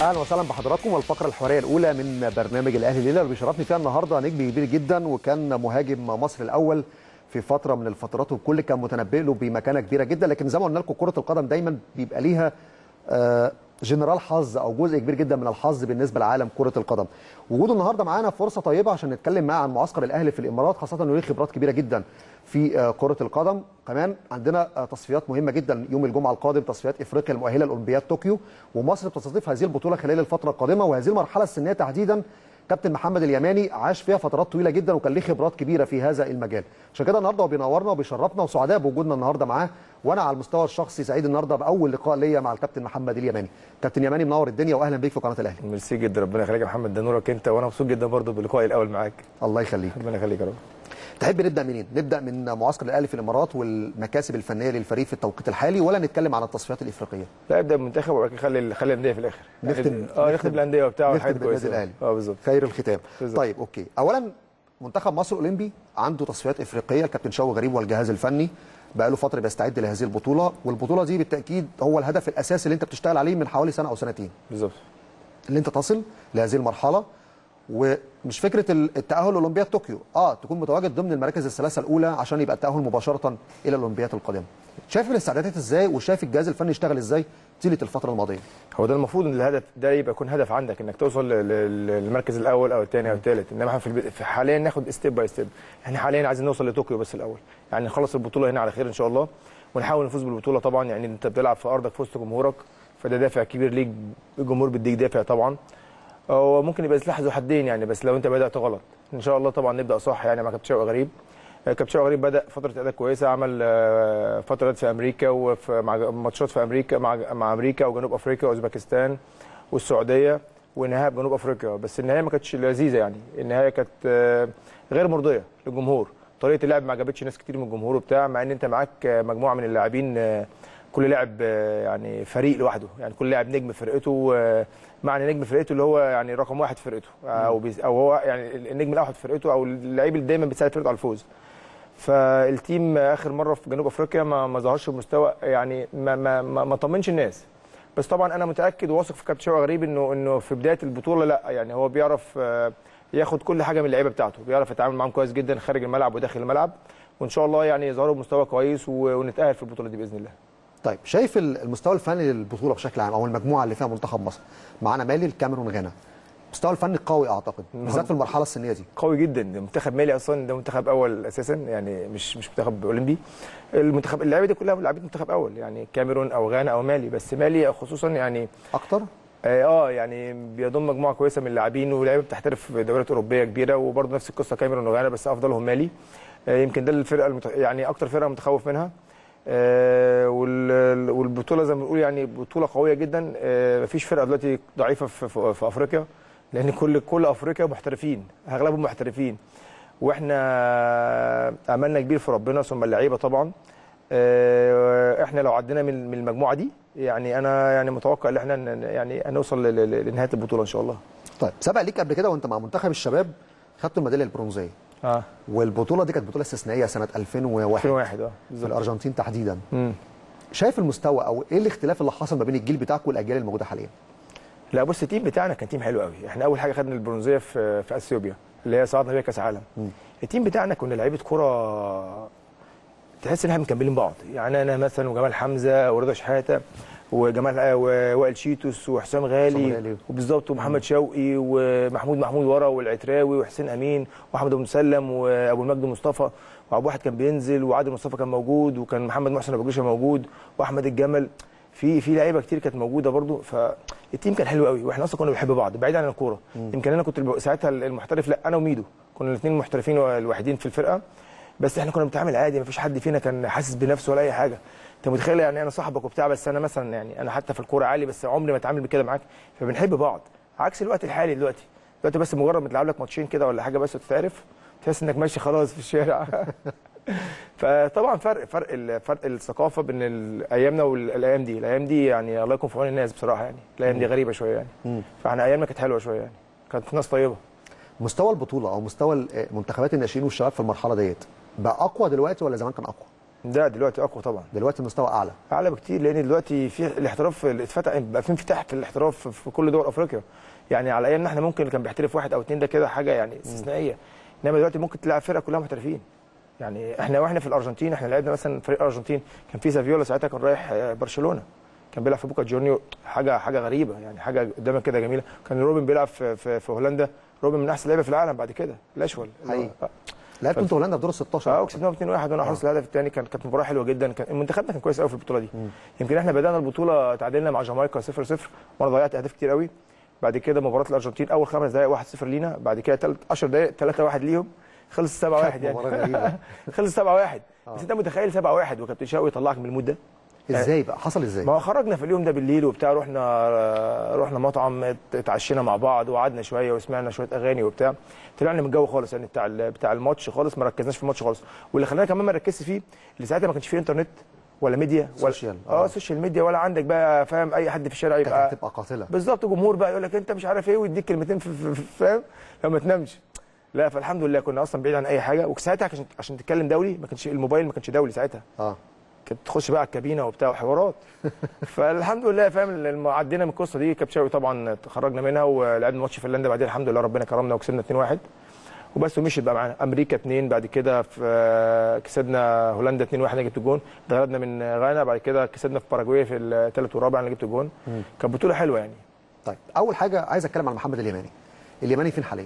أهلا وسهلا بحضراتكم. والفقرة الحوارية الأولى من برنامج الأهلي الليلة اللي بيشرفني فيها النهارده نجم كبير جدا وكان مهاجم مصر الأول في فترة من الفترات والكل كان متنبئ له بمكانة كبيرة جدا. لكن زي ما قلنا لكم كرة القدم دايما بيبقى ليها آه، جنرال حظ أو جزء كبير جدا من الحظ بالنسبة لعالم كرة القدم. وجوده النهارده معانا فرصة طيبة عشان نتكلم معاه عن معسكر الأهلي في الإمارات خاصة إنه ليه خبرات كبيرة جدا. في آه، كرة القدم. كمان عندنا آه، تصفيات مهمة جدا يوم الجمعة القادم تصفيات إفريقيا المؤهلة لأولمبياد طوكيو. ومصر بتستضيف هذه البطولة خلال الفترة القادمة وهذه المرحلة السنية تحديدا كابتن محمد اليماني عاش فيها فترات طويلة جدا وكان ليه خبرات كبيرة في هذا المجال. عشان كده النهارده هو بينورنا وبيشرفنا وسعداء بوجودنا النهارده معاه. وأنا على المستوى الشخصي سعيد النهارده بأول لقاء ليا مع الكابتن محمد اليماني. كابتن يماني منور الدنيا واهلا بيك في قناة الأهلي. ميرسي جدا ربنا يخليك يا محمد. ده نورك أنت وأنا مبسوط جدا برضو بلقائي الأول معاك. الله يخليك. ربنا يخليك يا رب. تحب نبدأ منين؟ نبدأ من معسكر الأهلي في الإمارات والمكاسب الفنية للفريق في التوقيت الحالي ولا نتكلم عن التصفيات الإفريقية؟ لا ابدا بالمنتخب وبعد كده خلي خلي الأندية في الآخر. نختم- آه نختم. بالانديه وبتاع والحاجات بالنادي كويسة. الأهلي. آه بالظبط. خير الختام. بالظبط. طيب أوكي. اولا منتخب مصر الاولمبي عنده تصفيات إفريقية الكابتن شوقي غريب والجهاز الفني بقى له فترة بيستعد لهذه البطولة والبطولة دي بالتأكيد هو الهدف الأساسي اللي أنت بتشتغل عليه من حوالي سنة أو سنتين. بالظبط. اللي أنت تصل لهذه المرحلة. ومش فكرة ال- التأهل لأولمبياد طوكيو. آه تكون متواجد ضمن المراكز الثلاثة الأولى عشان يبقى التأهل مباشرة إلى الأولمبياد القادمة. شايف الاستعدادات إزاي؟ وشايف الجهاز الفني اشتغل إزاي؟ طيلة الفترة الماضية. هو ده المفروض إن الهدف ده يبقى يكون هدف عندك إنك توصل للمركز الأول أو الثاني أو الثالث. إنما إحنا. في حاليا ناخد step by step إحنا حاليا عايزين نوصل لطوكيو بس الأول. يعني نخلص البطولة هنا على خير إن شاء الله ونحاول نفوز بالبطولة طبعا. يعني أنت بتلعب في أرضك في وسط جمهورك فده دافع كبير ليك الجمهور بيديك دافع طبعا. هو ممكن يبقى سلاح ذو حدين يعني بس لو انت بدأت غلط. إن شاء الله طبعا نبدأ صح يعني مع كابتن شوقي غريب. آه، كابتن شوقي غريب بدأ فترة أداء كويسة عمل آه، فترات في أمريكا وفي ماتشات في أمريكا مع مع أمريكا وجنوب أفريقيا وأوزبكستان والسعودية ونهايه بجنوب أفريقيا. بس النهاية ما كانتش لذيذة يعني. النهاية كانت آه، غير مرضية للجمهور. طريقة اللعب ما عجبتش ناس كتير من الجمهور وبتاع مع إن أنت معاك مجموعة من اللاعبين كل لاعب آه، يعني فريق لوحده. يعني كل لاعب نجم فرقته آه، معنى نجم فرقته اللي هو يعني رقم واحد في فرقته. أو بيز- أو هو يعني النجم الأوحد في فرقته أو اللعيب اللي دايما بيساعد فرقته على الفوز. فال team آخر مرة في جنوب أفريقيا ما ما ظهرش بمستوى يعني ما ما ما, ما طمنش الناس. بس طبعا أنا متأكد وواثق في كابتن شوقي غريب انه إنه في بداية البطولة لأ. يعني هو بيعرف آه، ياخد كل حاجة من اللعيبة بتاعته. بيعرف يتعامل معاهم كويس جدا خارج الملعب وداخل الملعب. وإن شاء الله يعني يظهروا بمستوى كويس ونتأهل في البطولة دي بإذن الله. طيب شايف ال- المستوى الفني للبطولة بشكل عام أو المجموعة اللي فيها منتخب مصر؟ معانا مالي الكاميرون غانا المستوى الفني قوي أعتقد بالذات في المرحلة السنية دي. قوي جدا. منتخب مالي أصلا ده منتخب أول أساسا يعني مش مش منتخب أولمبي. المنتخب اللعيبة دي كلها لعيبه منتخب أول يعني كاميرون أو غانا أو مالي. بس مالي خصوصا يعني أكتر؟ آه آه، يعني بيضم مجموعة كويسة من اللاعبين ولاعيبه بتحترف في دوريات أوروبية كبيرة وبرضه نفس القصة كاميرون وغانا بس افضلهم مالي. آه، يمكن ده الفرقة المت... يعني أكتر فرقة متخوف منها. والبطولة زي ما بنقول يعني بطولة قوية جدا. آه، مفيش فرقة دلوقتي ضعيفة في, أفريقيا لأن كل كل أفريقيا محترفين أغلبهم محترفين. وإحنا آملنا كبير في ربنا ثم اللعيبة طبعا. آه، إحنا لو عدينا من المجموعة دي يعني أنا يعني متوقع إن إحنا يعني هنوصل لنهاية البطولة إن شاء الله. طيب سبق ليك قبل كده وأنت مع منتخب الشباب خدت الميدالية البرونزية. آه. والبطولة دي كانت بطولة استثنائية سنة 2001 2001 آه في الأرجنتين تحديدا. مم. شايف المستوى أو إيه الاختلاف اللي حصل ما بين الجيل بتاعك والأجيال الموجودة حاليا؟ لا بص ال team بتاعنا كان تيم حلو قوي. إحنا أول حاجة خدنا البرونزية في في أثيوبيا اللي هي صعدنا بيها كأس عالم. ال team بتاعنا كنا لعيبة كره تحس إن إحنا مكملين بعض. يعني أنا مثلا وجمال حمزة ورضا شحاته وجمال ووائل شيتوس وحسام حسام غالي. وبالظبط ومحمد شوقي ومحمود محمود ورا والعتراوي وحسين أمين وأحمد أبو مسلم وأبو المجد مصطفى. وابو واحد كان بينزل وعادل مصطفى كان موجود وكان محمد محسن أبو جريشه موجود وأحمد الجمل. في في لعيبة كتير كانت موجودة برضو. فالتيم كان حلو قوي. وإحنا أصلا كنا بنحب بعض بعيد عن الكورة. يمكن أنا كنت ساعتها المحترف لا أنا وميدو. كنا الاثنين محترفين الوحيدين في الفرقة. بس إحنا كنا بنتعامل عادي ما فيش حد فينا كان حاسس بنفسه ولا أي حاجة. انت متخيل يعني أنا صاحبك وبتاع بس أنا مثلا يعني أنا حتى في الكورة عالي بس عمري ما اتعامل بكده معاك فبنحب بعض. عكس الوقت الحالي دلوقتي. دلوقتي بس مجرد ما تلعب لك ماتشين كده ولا حاجة بس وتتعرف تحس انك ماشي خلاص في الشارع. فطبعا فرق فرق فرق الثقافة بين أيامنا والايام دي. الأيام دي يعني الله يكون في عون الناس بصراحة يعني. الأيام دي غريبة شوية يعني. فاحنا أيامنا كانت حلوة شوية يعني. كانت ناس طيبة. مستوى البطولة أو مستوى ال- منتخبات الناشئين والشباب في المرحلة ديت بقى أقوى دلوقتي ولا زمان كان أقوى؟ ده دلوقتي أقوى طبعا. دلوقتي المستوى أعلى. أعلى بكتير لأن دلوقتي في الاحتراف اتفتح بقى في انفتاح في الاحتراف في كل دول أفريقيا. يعني على أيامنا إحنا ممكن كان بيحترف واحد أو اثنين ده كده حاجة يعني استثنائية. إنما دلوقتي ممكن تلاقي فرقة كلها محترفين. يعني إحنا وإحنا في الأرجنتين إحنا لعبنا مثلا فريق الارجنتين كان في سافيولا ساعتها كان رايح آه، برشلونة. كان بيلعب في بوكا جونيور حاجة حاجة غريبة. يعني حاجة قدامك كده جميلة. كان روبن بيلعب في في, في هولندا. روبن من أحسن لعيبة في العالم بعد كده. الأشول. حقيقي. لعبت انت هولندا في دور ال 16 آه وكسبناهم 2-1 وأنا محرز الهدف الثاني كان كانت مباراة حلوة جدا. كان منتخبنا كان كويس قوي في البطولة دي. يمكن إحنا بدأنا البطولة تعادلنا مع جامايكا 0-0 وأنا ضيعت أهداف كتير قوي بعد كده مباراة الأرجنتين أول خمس دقائق 1-0 لينا. بعد كده ثلاث 10 دقائق 3-1 ليهم. خلص 7-1 يعني. خلص 7-1 بس انت متخيل 7-1 وكابتن شوقي يطلعك من ال mood ده؟ إزاي بقى؟ حصل إزاي؟ ما خرجنا في اليوم ده بالليل وبتاع رحنا رحنا مطعم اتعشينا مع بعض وقعدنا شوية وسمعنا شوية أغاني وبتاع. طلعنا من الجو خالص يعني بتاع بتاع الماتش خالص ما ركزناش في الماتش خالص. واللي خلانا كمان ما نركزش فيه اللي ساعتها ما كانش فيه إنترنت ولا ميديا ولا social. آه آه. social media ولا عندك بقى فاهم أي حد في الشارع كانت يبقى هتبقى قاتلة. بالظبط جمهور بقى يقول لك أنت مش عارف إيه ويديك كلمتين فاهم؟ لما تنامش. لا فالحمد لله كنا أصلا بعيد عن أي حاجة. وساعتها عشان عشان تتكلم دولي ما كانش الموبايل ما كانش دولي ساعتها. آه. كانت تخش بقى على الكابينة وبتاع وحوارات. فالحمد لله فاهم عدينا من القصة دي. كابتشاوي طبعا خرجنا منها ولعبنا ماتش فنلندا بعدين الحمد لله ربنا كرمنا وكسبنا 2-1 وبس ومشيت بقى معانا. أمريكا 2 بعد كده في كسبنا هولندا 2-1 أنا جبت الجون اتغلبنا من غانا بعد كده كسبنا في باراجواي في الثالث والرابع أنا جبت الجون كانت بطولة حلوة يعني. طيب أول حاجة عايز أتكلم عن محمد اليماني. اليماني فين حاليا؟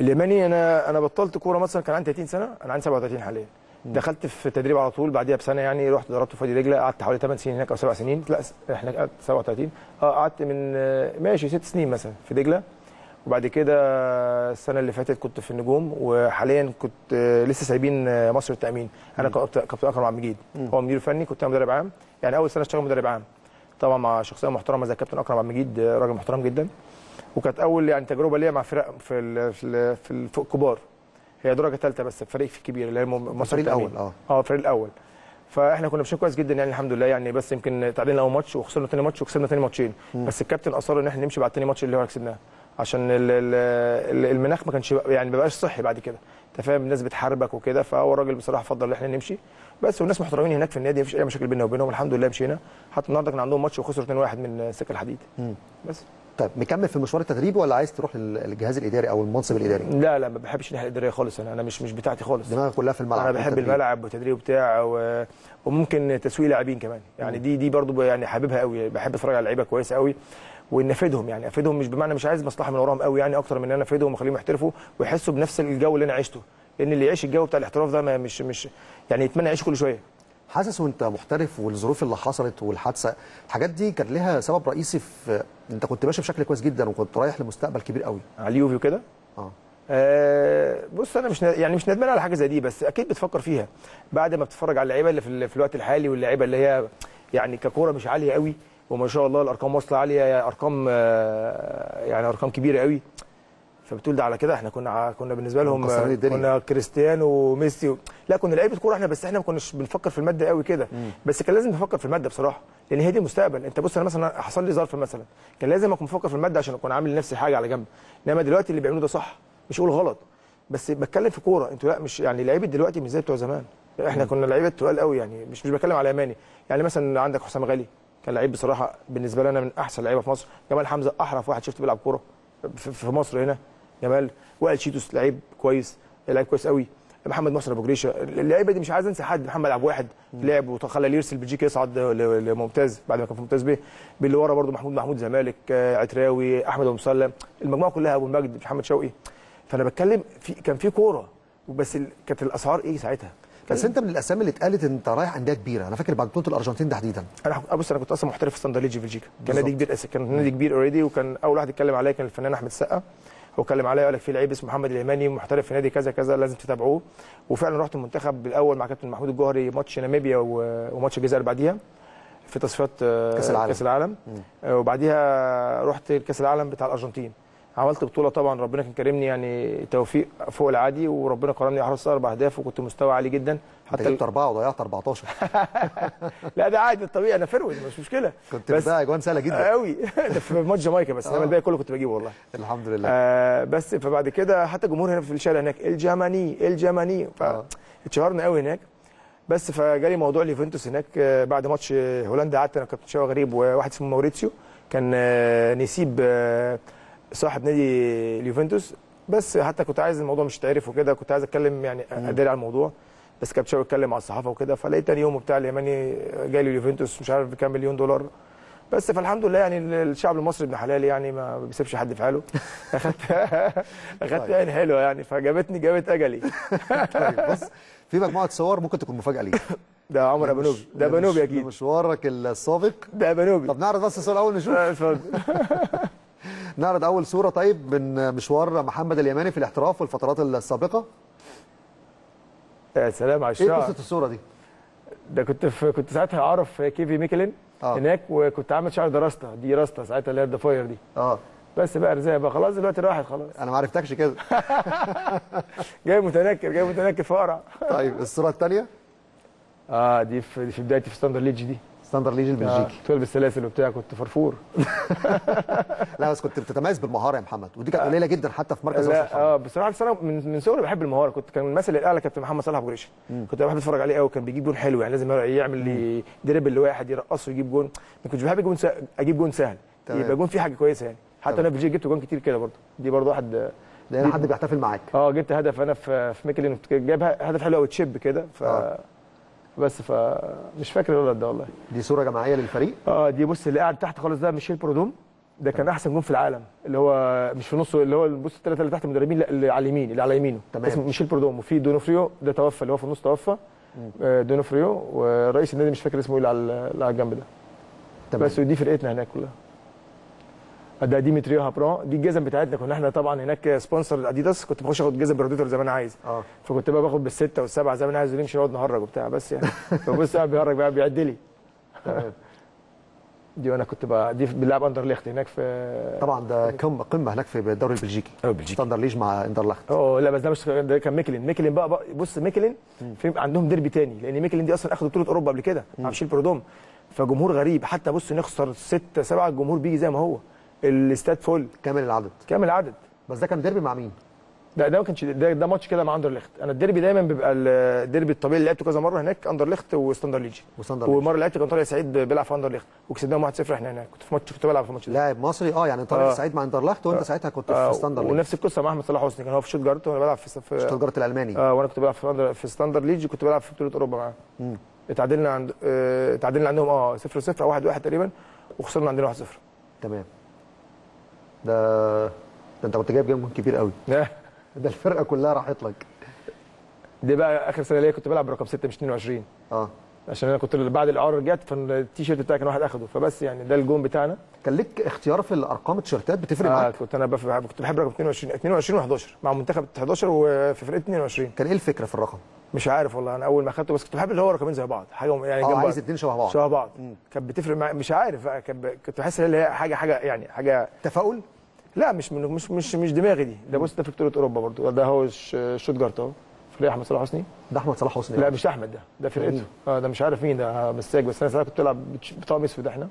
اليماني أنا أنا بطلت كورة مثلا كان عندي 30 سنة أنا عندي 37 حاليا. دخلت في تدريب على طول بعديها بسنة يعني رحت ضربت في وادي دجله قعدت حوالي 8 سنين هناك أو 7 سنين. لا إحنا قعدت 37 آه قعدت من آه، ماشي 6 سنين مثلا في دجلة. وبعد كده السنة اللي فاتت كنت في النجوم وحاليا كنت آه، لسه سايبين آه، مصر التأمين. أنا كابتن أكرم عبد المجيد. هو مدير فني كنت أنا مدرب عام. يعني أول سنة أشتغل مدرب عام. طبعا مع شخصية محترمة زي كابتن أكرم عبد المجيد راجل محترم جدا. وكانت أول يعني تجربة ليا مع فرق في ال في ال في الكبار. هي درجة ثالثه بس في فريق كبير اللي هي م- مصر الفريق التأمين. الأول، آه. الفريق الأول. فإحنا كنا ماشيين كويس جدا يعني الحمد لله يعني بس يمكن تعادلنا أول ماتش وخسرنا ثاني ماتش وكسبنا ثاني ماتشين. بس الكابتن أصر إن إحنا نمشي بعد ثاني ماتش اللي هو كسبناه. عشان ال- ال- ال- المناخ ما كانش يعني ما بقاش صحي بعد كده. أنت فاهم؟ الناس بتحاربك وكده فهو الراجل بصراحة فضل إن إحنا نمشي. بس والناس محترمين هناك في النادي مفيش أي مشاكل بيننا وبينهم الحمد لله مشينا. حتى النهارده كان عندهم ماتش وخسروا 2-1 من سكة الحديد. بس. طيب مكمل في المشوار التدريبي ولا عايز تروح لل- للجهاز الإداري أو المنصب الإداري؟ لا لا ما بحبش الناحية الإدارية خالص. أنا أنا مش مش بتاعتي خالص. دماغك كلها في الملعب أنا بحب والتدريب. الملعب والتدريب بتاع و... وممكن تسويق لاعبين كمان. يعني دي دي برضو يعني حاببها قوي بحب أتفرج على لعيبة كويسة قوي وان افيدهم يعني أفيدهم مش بمعنى مش عايز مصلحة من وراهم قوي يعني أكتر من إن أنا أفيدهم وأخليهم يحترفوا ويحسوا بنفس الجو اللي أنا عشته. لأن اللي يعيش الجو بتاع الاحتراف ده ما مش مش يعني يتمنى يعيش كل شوية. حاسس وانت محترف والظروف اللي حصلت والحادثة الحاجات دي كان لها سبب رئيسي في انت كنت ماشي بشكل كويس جدا وكنت رايح لمستقبل كبير قوي. على اليوفي وكده؟ آه. آه، بص أنا مش يعني مش ندمان على حاجة زي دي بس أكيد بتفكر فيها. بعد ما بتتفرج على اللعيبة اللي في, ال- في الوقت الحالي واللعيبة اللي هي يعني ككورة مش عالية قوي وما شاء الله الأرقام واصلة عالية أرقام آه، يعني أرقام كبيرة قوي. فبتقول ده على كده إحنا كنا كنا بالنسبة لهم. كنا كريستيانو وميسي و... لا كنا لعيبة كورة إحنا بس إحنا ما كناش بنفكر في المادة قوي كده. بس كان لازم نفكر في المادة بصراحة لأن هي دي المستقبل. انت بص أنا مثلا حصل لي ظرف مثلا كان لازم أكون مفكر في المادة عشان أكون عامل لنفسي حاجة على جنب. إنما دلوقتي اللي بيعملوه ده صح مش أقول غلط. بس بتكلم في كورة. أنتوا لا مش يعني لعيبة دلوقتي مش زي بتوع زمان. إحنا كنا لعيبة تقال قوي يعني مش مش بتكلم على يماني يعني مثلا عندك حسام غالي كان لعيب بصراحة بالنسبة لنا من أحسن لعيبة في مصر. جمال حمزة أحرف واحد شفته بيلعب كورة في مصر هنا. جمال. وائل شيتوس لعيب كويس لعيب كويس قوي. محمد محسن أبو جريشة. اللعيبة دي مش عايز أنسى حد محمد عبد واحد لعب وخلى يرسل بلجيكا يصعد لممتاز بعد ما كان في ممتاز بيه. باللي ورا برضه محمود محمود زمالك آه، عتراوي أحمد أبو مسلم. المجموعة كلها أبو المجد محمد شوقي. فأنا بتكلم في كان في كورة بس كانت الأسعار إيه ساعتها؟ بس أنت من الأسامي اللي اتقالت أنت رايح أندية كبيرة. أنا فاكر بعد بطوله الأرجنتين تحديدا. أنا بص أنا كنت أصلا محترف في ستاندر ليج بلجيكا. كان. نادي كبير كان نادي كبير already وكان أول واحد اتكلم عليا كان الفنان أحمد السقا. هو اتكلم عليا قال لك في لعيب اسمه محمد اليماني محترف في نادي كذا كذا لازم تتابعوه. وفعلا رحت المنتخب الأول مع كابتن محمود الجوهري ماتش ناميبيا وماتش الجزائر بعديها في تصفيات آه، كأس العالم. كأس العالم. آه، وبعديها رحت كأس العالم بتاع الأرجنتين. عملت بطولة طبعا ربنا كان كرمني يعني توفيق فوق العادي وربنا كرمني أحرز أربع أهداف وكنت مستوى عالي جدا. حتى جبت اربعه وضيعت 14 لا ده عادي الطبيعي أنا forward مش مشكلة. كنت بس بتضيع أجوان سهلة جدا. قوي ده في ماتش جامايكا بس آه. الباقي كله كنت بجيبه والله. الحمد لله. آه بس فبعد كده حتى الجمهور هنا في الشارع هناك الجماني الجماني آه. فاتشهرنا قوي هناك. بس فجالي موضوع اليوفنتوس هناك آه، بعد ماتش آه، هولندا قعدت أنا كابتن شوقي غريب وواحد اسمه موريتسيو. كان آه، نسيب آه، صاحب نادي اليوفنتوس. بس حتى كنت عايز الموضوع مش تعرف وكده كنت عايز أتكلم يعني أداري على الموضوع. بس كابتن شوقي اتكلم مع الصحافة وكده فلقيت تاني يوم بتاع اليماني جاي لي اليوفنتوس مش عارف بكام مليون دولار. بس فالحمد لله يعني الشعب المصري ابن حلال يعني ما بيسيبش حد في حاله. اخدت أخدت يعني حلوة يعني فجابتني جابت أجلي. طيب بص في مجموعة صور ممكن تكون مفاجأة ليك. ده عمر ابانوبي ده ابانوبي أكيد. مشوارك السابق. ده ابانوبي طب نعرض بس الصورة الأول نشوف. اتفضل. نعرض أول صورة طيب من مشوار محمد اليماني في الاحتراف والفترات السابقة. يا سلام على إيه الشعر. قصة الصورة دي؟ ده كنت في كنت ساعتها إعارة في ميكلين آه. هناك وكنت عامل شعر ده راستا دي راستا ساعتها اللي هي الضفاير دي. آه. بس بقى ارزاق بقى خلاص دلوقتي راحت خلاص. أنا ما عرفتكش كده. جاي متنكر جاي متنكر فقرع طيب الصورة الثانية آه دي في, دي في بدايتي في ستاندر ليج دي. ستاندر ليج آه. البلجيكي كنت بلبس سلاسل وبتاع كنت فرفور لا بس كنت بتتميز بالمهارة يا محمد ودي كانت قليلة جدا حتى في مركز لا. آه بصراحة بس أنا من من صغري بحب المهارة كنت كان المثل الأعلى كابتن محمد صلاح أبو جريشه كنت بحب أتفرج عليه قوي كان بيجيب جون حلو يعني لازم يعمل لي dribble لواحد يرقصه يجيب جون ما كنتش بحب جون سا... أجيب جون سهل تمام. يبقى جون فيه حاجة كويسة يعني حتى. أنا في جبت جون كتير كده برضه دي برضه واحد لأن حد بيحتفل معاك آه جبت هدف أنا في في ميكلين جايب هدف حلو قوي chip كده ف آه. بس فمش فاكر الولد ده والله. دي صورة جماعية للفريق؟ آه دي بص اللي قاعد تحت خالص ده ميشيل برودوم ده كان أحسن جون في العالم. اللي هو مش في نصه اللي هو بص الثلاثه اللي تحت المدربين لا اللي على اليمين اللي على يمينه. تمام. اسمه ميشيل برودوم وفي دونوفريو ده توفى اللي هو في النص توفى. آه، دونوفريو. ورئيس النادي مش فاكر اسمه إيه اللي على اللي على الجنب ده. تمام. بس ودي فرقتنا هناك كلها. ده ديمتريو هابران دي الجزم بتاعتنا. كنا إحنا طبعا هناك sponsor اديداس كنت بخش آخد جزم Predator زي ما أنا عايز. آه. فكنت بقى باخد بالستة والسبعة زي ما أنا عايز. ونمشي نقعد نهرج وبتاع. بس يعني. فبص قاعد بيهرج بقى بيعد لي. دي وأنا كنت بقى دي بنلعب أندرليخت هناك في طبعا ده قمه قمة هناك في الدوري البلجيكي. آه بلجيكا ستاندر ليج مع اندرلخت آه لا بس ده مش ده كان ميكلين. ميكلين بقى, بقى بص ميكلين في عندهم ديربي تاني. لأن ميكلين دي أصلا أخدوا بطولة أوروبا قبل كده. مع ميشيل برودوم. فجمهور غريب. حتى بص نخسر ستة سبعة الجمهور بيجي زي ما هو. الاستاد full. كامل العدد. كامل عدد بس ده كان ديربي مع مين؟ ده ده ما كانش ده, ده ماتش كده مع أندرليخت. أنا الديربي دايما بيبقى الديربي الطبيعي اللي لعبته كذا مرة هناك أندرليخت وستاندر ليج وستاندر ليج ومرة لعبت كان طارق سعيد بيلعب في أندرليخت. وكسبناهم 1-0 إحنا هناك. كنت في ماتش كنت بلعب في الماتش ده. لاعب مصري آه يعني طارق آه. سعيد مع اندرلخت وأنت ساعتها كنت آه، في ستاندر ليج ونفس القصة مع أحمد صلاح حسني. كان هو في شتوتجارت وأنا بلعب في في شتوتجارت الألماني. آه وأنا كنت بلعب في في ستاندر ليج كنت بلعب في بطولة أوروبا معاه. اتعادلنا عند آه، اتعادلنا عندهم آه 0 0 أو 1 1 تقريبا وخسرنا عندنا 1 0 تمام. ده ده انت كنت جايب جيم كبير قوي. ده الفرقة كلها راحت لك. دي بقى آخر سنة ليا كنت بلعب برقم 6 مش 22 آه. عشان أنا كنت بعد الاعاره رجعت فالتيشيرت بتاعي كان واحد أخده. فبس يعني ده الجون بتاعنا. كان ليك اختيار في الأرقام التيشيرتات؟ بتفرق آه معاك؟ كنت أنا بف- كنت بحب رقم 22 22 و11 مع منتخب 11 وفي فرقه 22 كان إيه الفكرة في الرقم؟ مش عارف والله. أنا أول ما أخدته بس كنت بحب اللي هو رقمين زي بعض. حاجة يعني آه عايز. اتنين شبه بعض. شبه بعض. كانت بتفرق معايا مش عارف. كنت بحس إن هي حاجة حاجة يعني حاجة تفاؤل؟ لا مش من مش مش مش دماغي دي. ده بص ده في بطوله أوروبا برضو. ده هو شوتجارت أهو. فريق أحمد صلاح حسني؟ ده أحمد صلاح حسني. لا مش أحمد ده. ده فرقته؟ آه ده مش عارف مين ده مساك بس أنا ساعتها كنت بلعب بطقم اسود إحنا.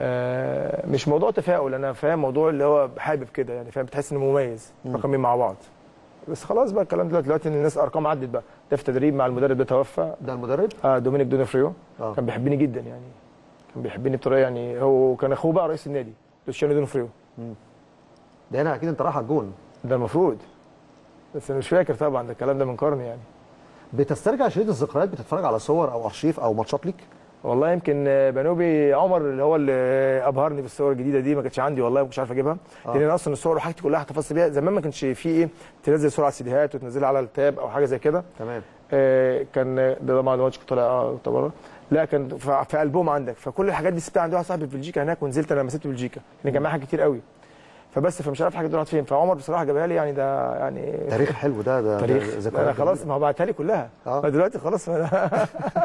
آه مش موضوع تفاؤل. أنا فاهم موضوع اللي هو حابب كده يعني فاهم؟ بتحس إنه مميز. رقمين مع بعض. بس خلاص بقى الكلام دلوقتي دلوقتي الناس أرقام عدت بقى. ده في تدريب مع المدرب ده توفى. ده المدرب؟ آه دومينيك دونافريو آه. كان بيحبني جدا يعني. كان بيحبني بطريقة يعني هو كان أخوه بقى رئيس النادي لوشيانو دونافريو ده هنا أكيد أنت رايح على الجون. ده المفروض. بس أنا مش فاكر طبعا ده الكلام ده من قرن يعني. بتسترجع شريط الذكريات؟ بتتفرج على صور أو أرشيف أو ماتشات ليك؟ والله يمكن بنوبي عمر اللي هو اللي أبهرني بالصور الجديدة دي ما كانتش عندي والله ما كنتش عارف أجيبها. آه. لأن أصلا الصور وحاجتي كلها احتفظت بيها. زمان ما كانش في إيه تنزل صور على السيديهات وتنزلها على التاب أو حاجة زي كده. تمام. آه، كان ده طبعا الماتش كنت طالع آه بره لا كان في ألبوم عندك. فكل الحاجات دي سبتها عند واحد صاحبي في بلجيكا هناك ونزلت أنا مسكت بلجيكا. لأن كان معايا حاجات كتير قوي. فبس فمش عارف الحاجات دي راحت فين. فعمر بصراحة جابها لي يعني ده يعني تاريخ حلو ده ده تاريخ. ده أنا خلاص ما هو بعتها لي كلها. آه. دلوقتي خلاص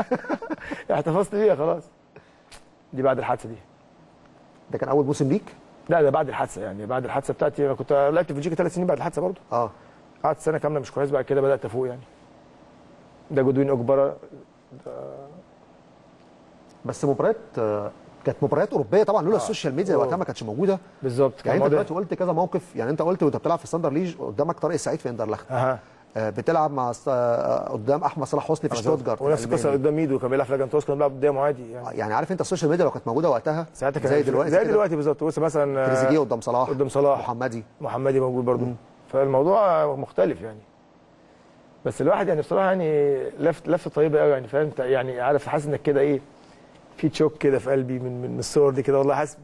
احتفظت بيها خلاص. دي بعد الحادثة دي. ده كان أول موسم ليك؟ لا ده بعد الحادثة يعني بعد الحادثة بتاعتي. أنا كنت لعبت في بلجيكا ثلاث سنين بعد الحادثة برضه. آه. قعدت سنة كاملة مش كويس بعد كده بدأت أفوق يعني. ده جودوين اوجبارا بس مباريات آه، كانت مباريات أوروبية طبعا لولا آه. السوشيال ميديا. وقتها ما كانتش موجودة. بالظبط يعني أنت دلوقتي قلت كذا موقف يعني أنت قلت وأنت بتلعب في ستاندر ليج قدامك طارق السعيد في إندرلخت. أها. آه، بتلعب مع آه، قدام أحمد صلاح حسني في شتوتجارت ونفس القصة. قدام ميدو كان بيلعب في لاجانتواز كان بيلعب قدامه عادي يعني. يعني عارف أنت السوشيال ميديا لو كانت موجودة وقتها ساعتها كان زي دلوقتي زي دلوقتي بالظبط. بص مثلا آه، تريزيجيه قدام صلاح قدام صلاح. محمدي. محمدي موجود برضه. فالموضوع مختلف يعني. بس الواحد يعني بصراحة يعني لفت لفة طيبة قوي يعني فاهم؟ يعني عارف حاسس إنك كده إيه في تشوك كده في قلبي من من الصور دي كده والله حاسس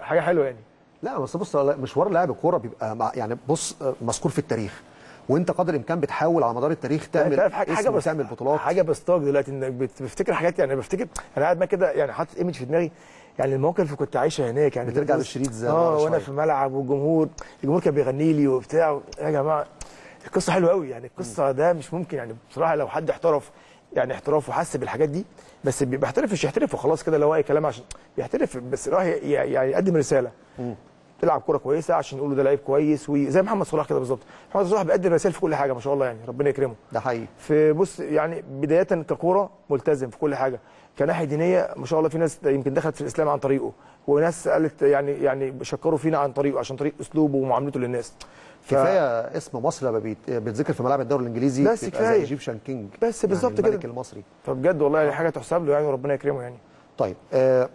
حاجة حلوة يعني. لا بس بص مشوار لاعب الكورة بيبقى مع يعني بص آه، مذكور في التاريخ. وانت قدر الامكان بتحاول على مدار التاريخ تعمل حاجة اسم بس وتعمل بطولات. حاجة بستاج دلوقتي إنك بت- بفتكر حاجات يعني بفتكر أنا قاعد ما كده يعني حاطط image في دماغي يعني المواقف اللي كنت عايشها هناك يعني. بترجع للشريط زي آه وأنا. في الملعب والجمهور الجمهور كان بيغني لي وبتاع. يا جماعة القصة حلوة قوي يعني. القصة ده مش ممكن يعني. بصراحة لو حد احترف يعني احتراف وحس بالحاجات دي بس بي- بيحترف مش يحترف وخلاص كده اللي هو أي كلام عشان بيحترف بس راح يعني يقدم رسالة. تلعب كورة كويسة عشان يقولوا ده لعيب كويس وزي محمد صلاح كده بالظبط. محمد صلاح بيقدم رسائل في كل حاجة ما شاء الله يعني ربنا يكرمه. ده حقيقي. في بص يعني بداية ككورة ملتزم في كل حاجة. كناحية دينية ما شاء الله في ناس يمكن دخلت في الإسلام عن طريقه. وناس قالت يعني يعني شكروا فينا عن طريقه عشان طريق أسلوبه ومعاملته للناس. ف- كفاية اسم مصر لما بيت- بيتذكر في ملاعب الدوري الإنجليزي بس. زي Egyptian King بس بالظبط يعني كده. الملك المصري فبجد والله يعني حاجة تحسب له يعني وربنا يكرمه يعني. طيب آه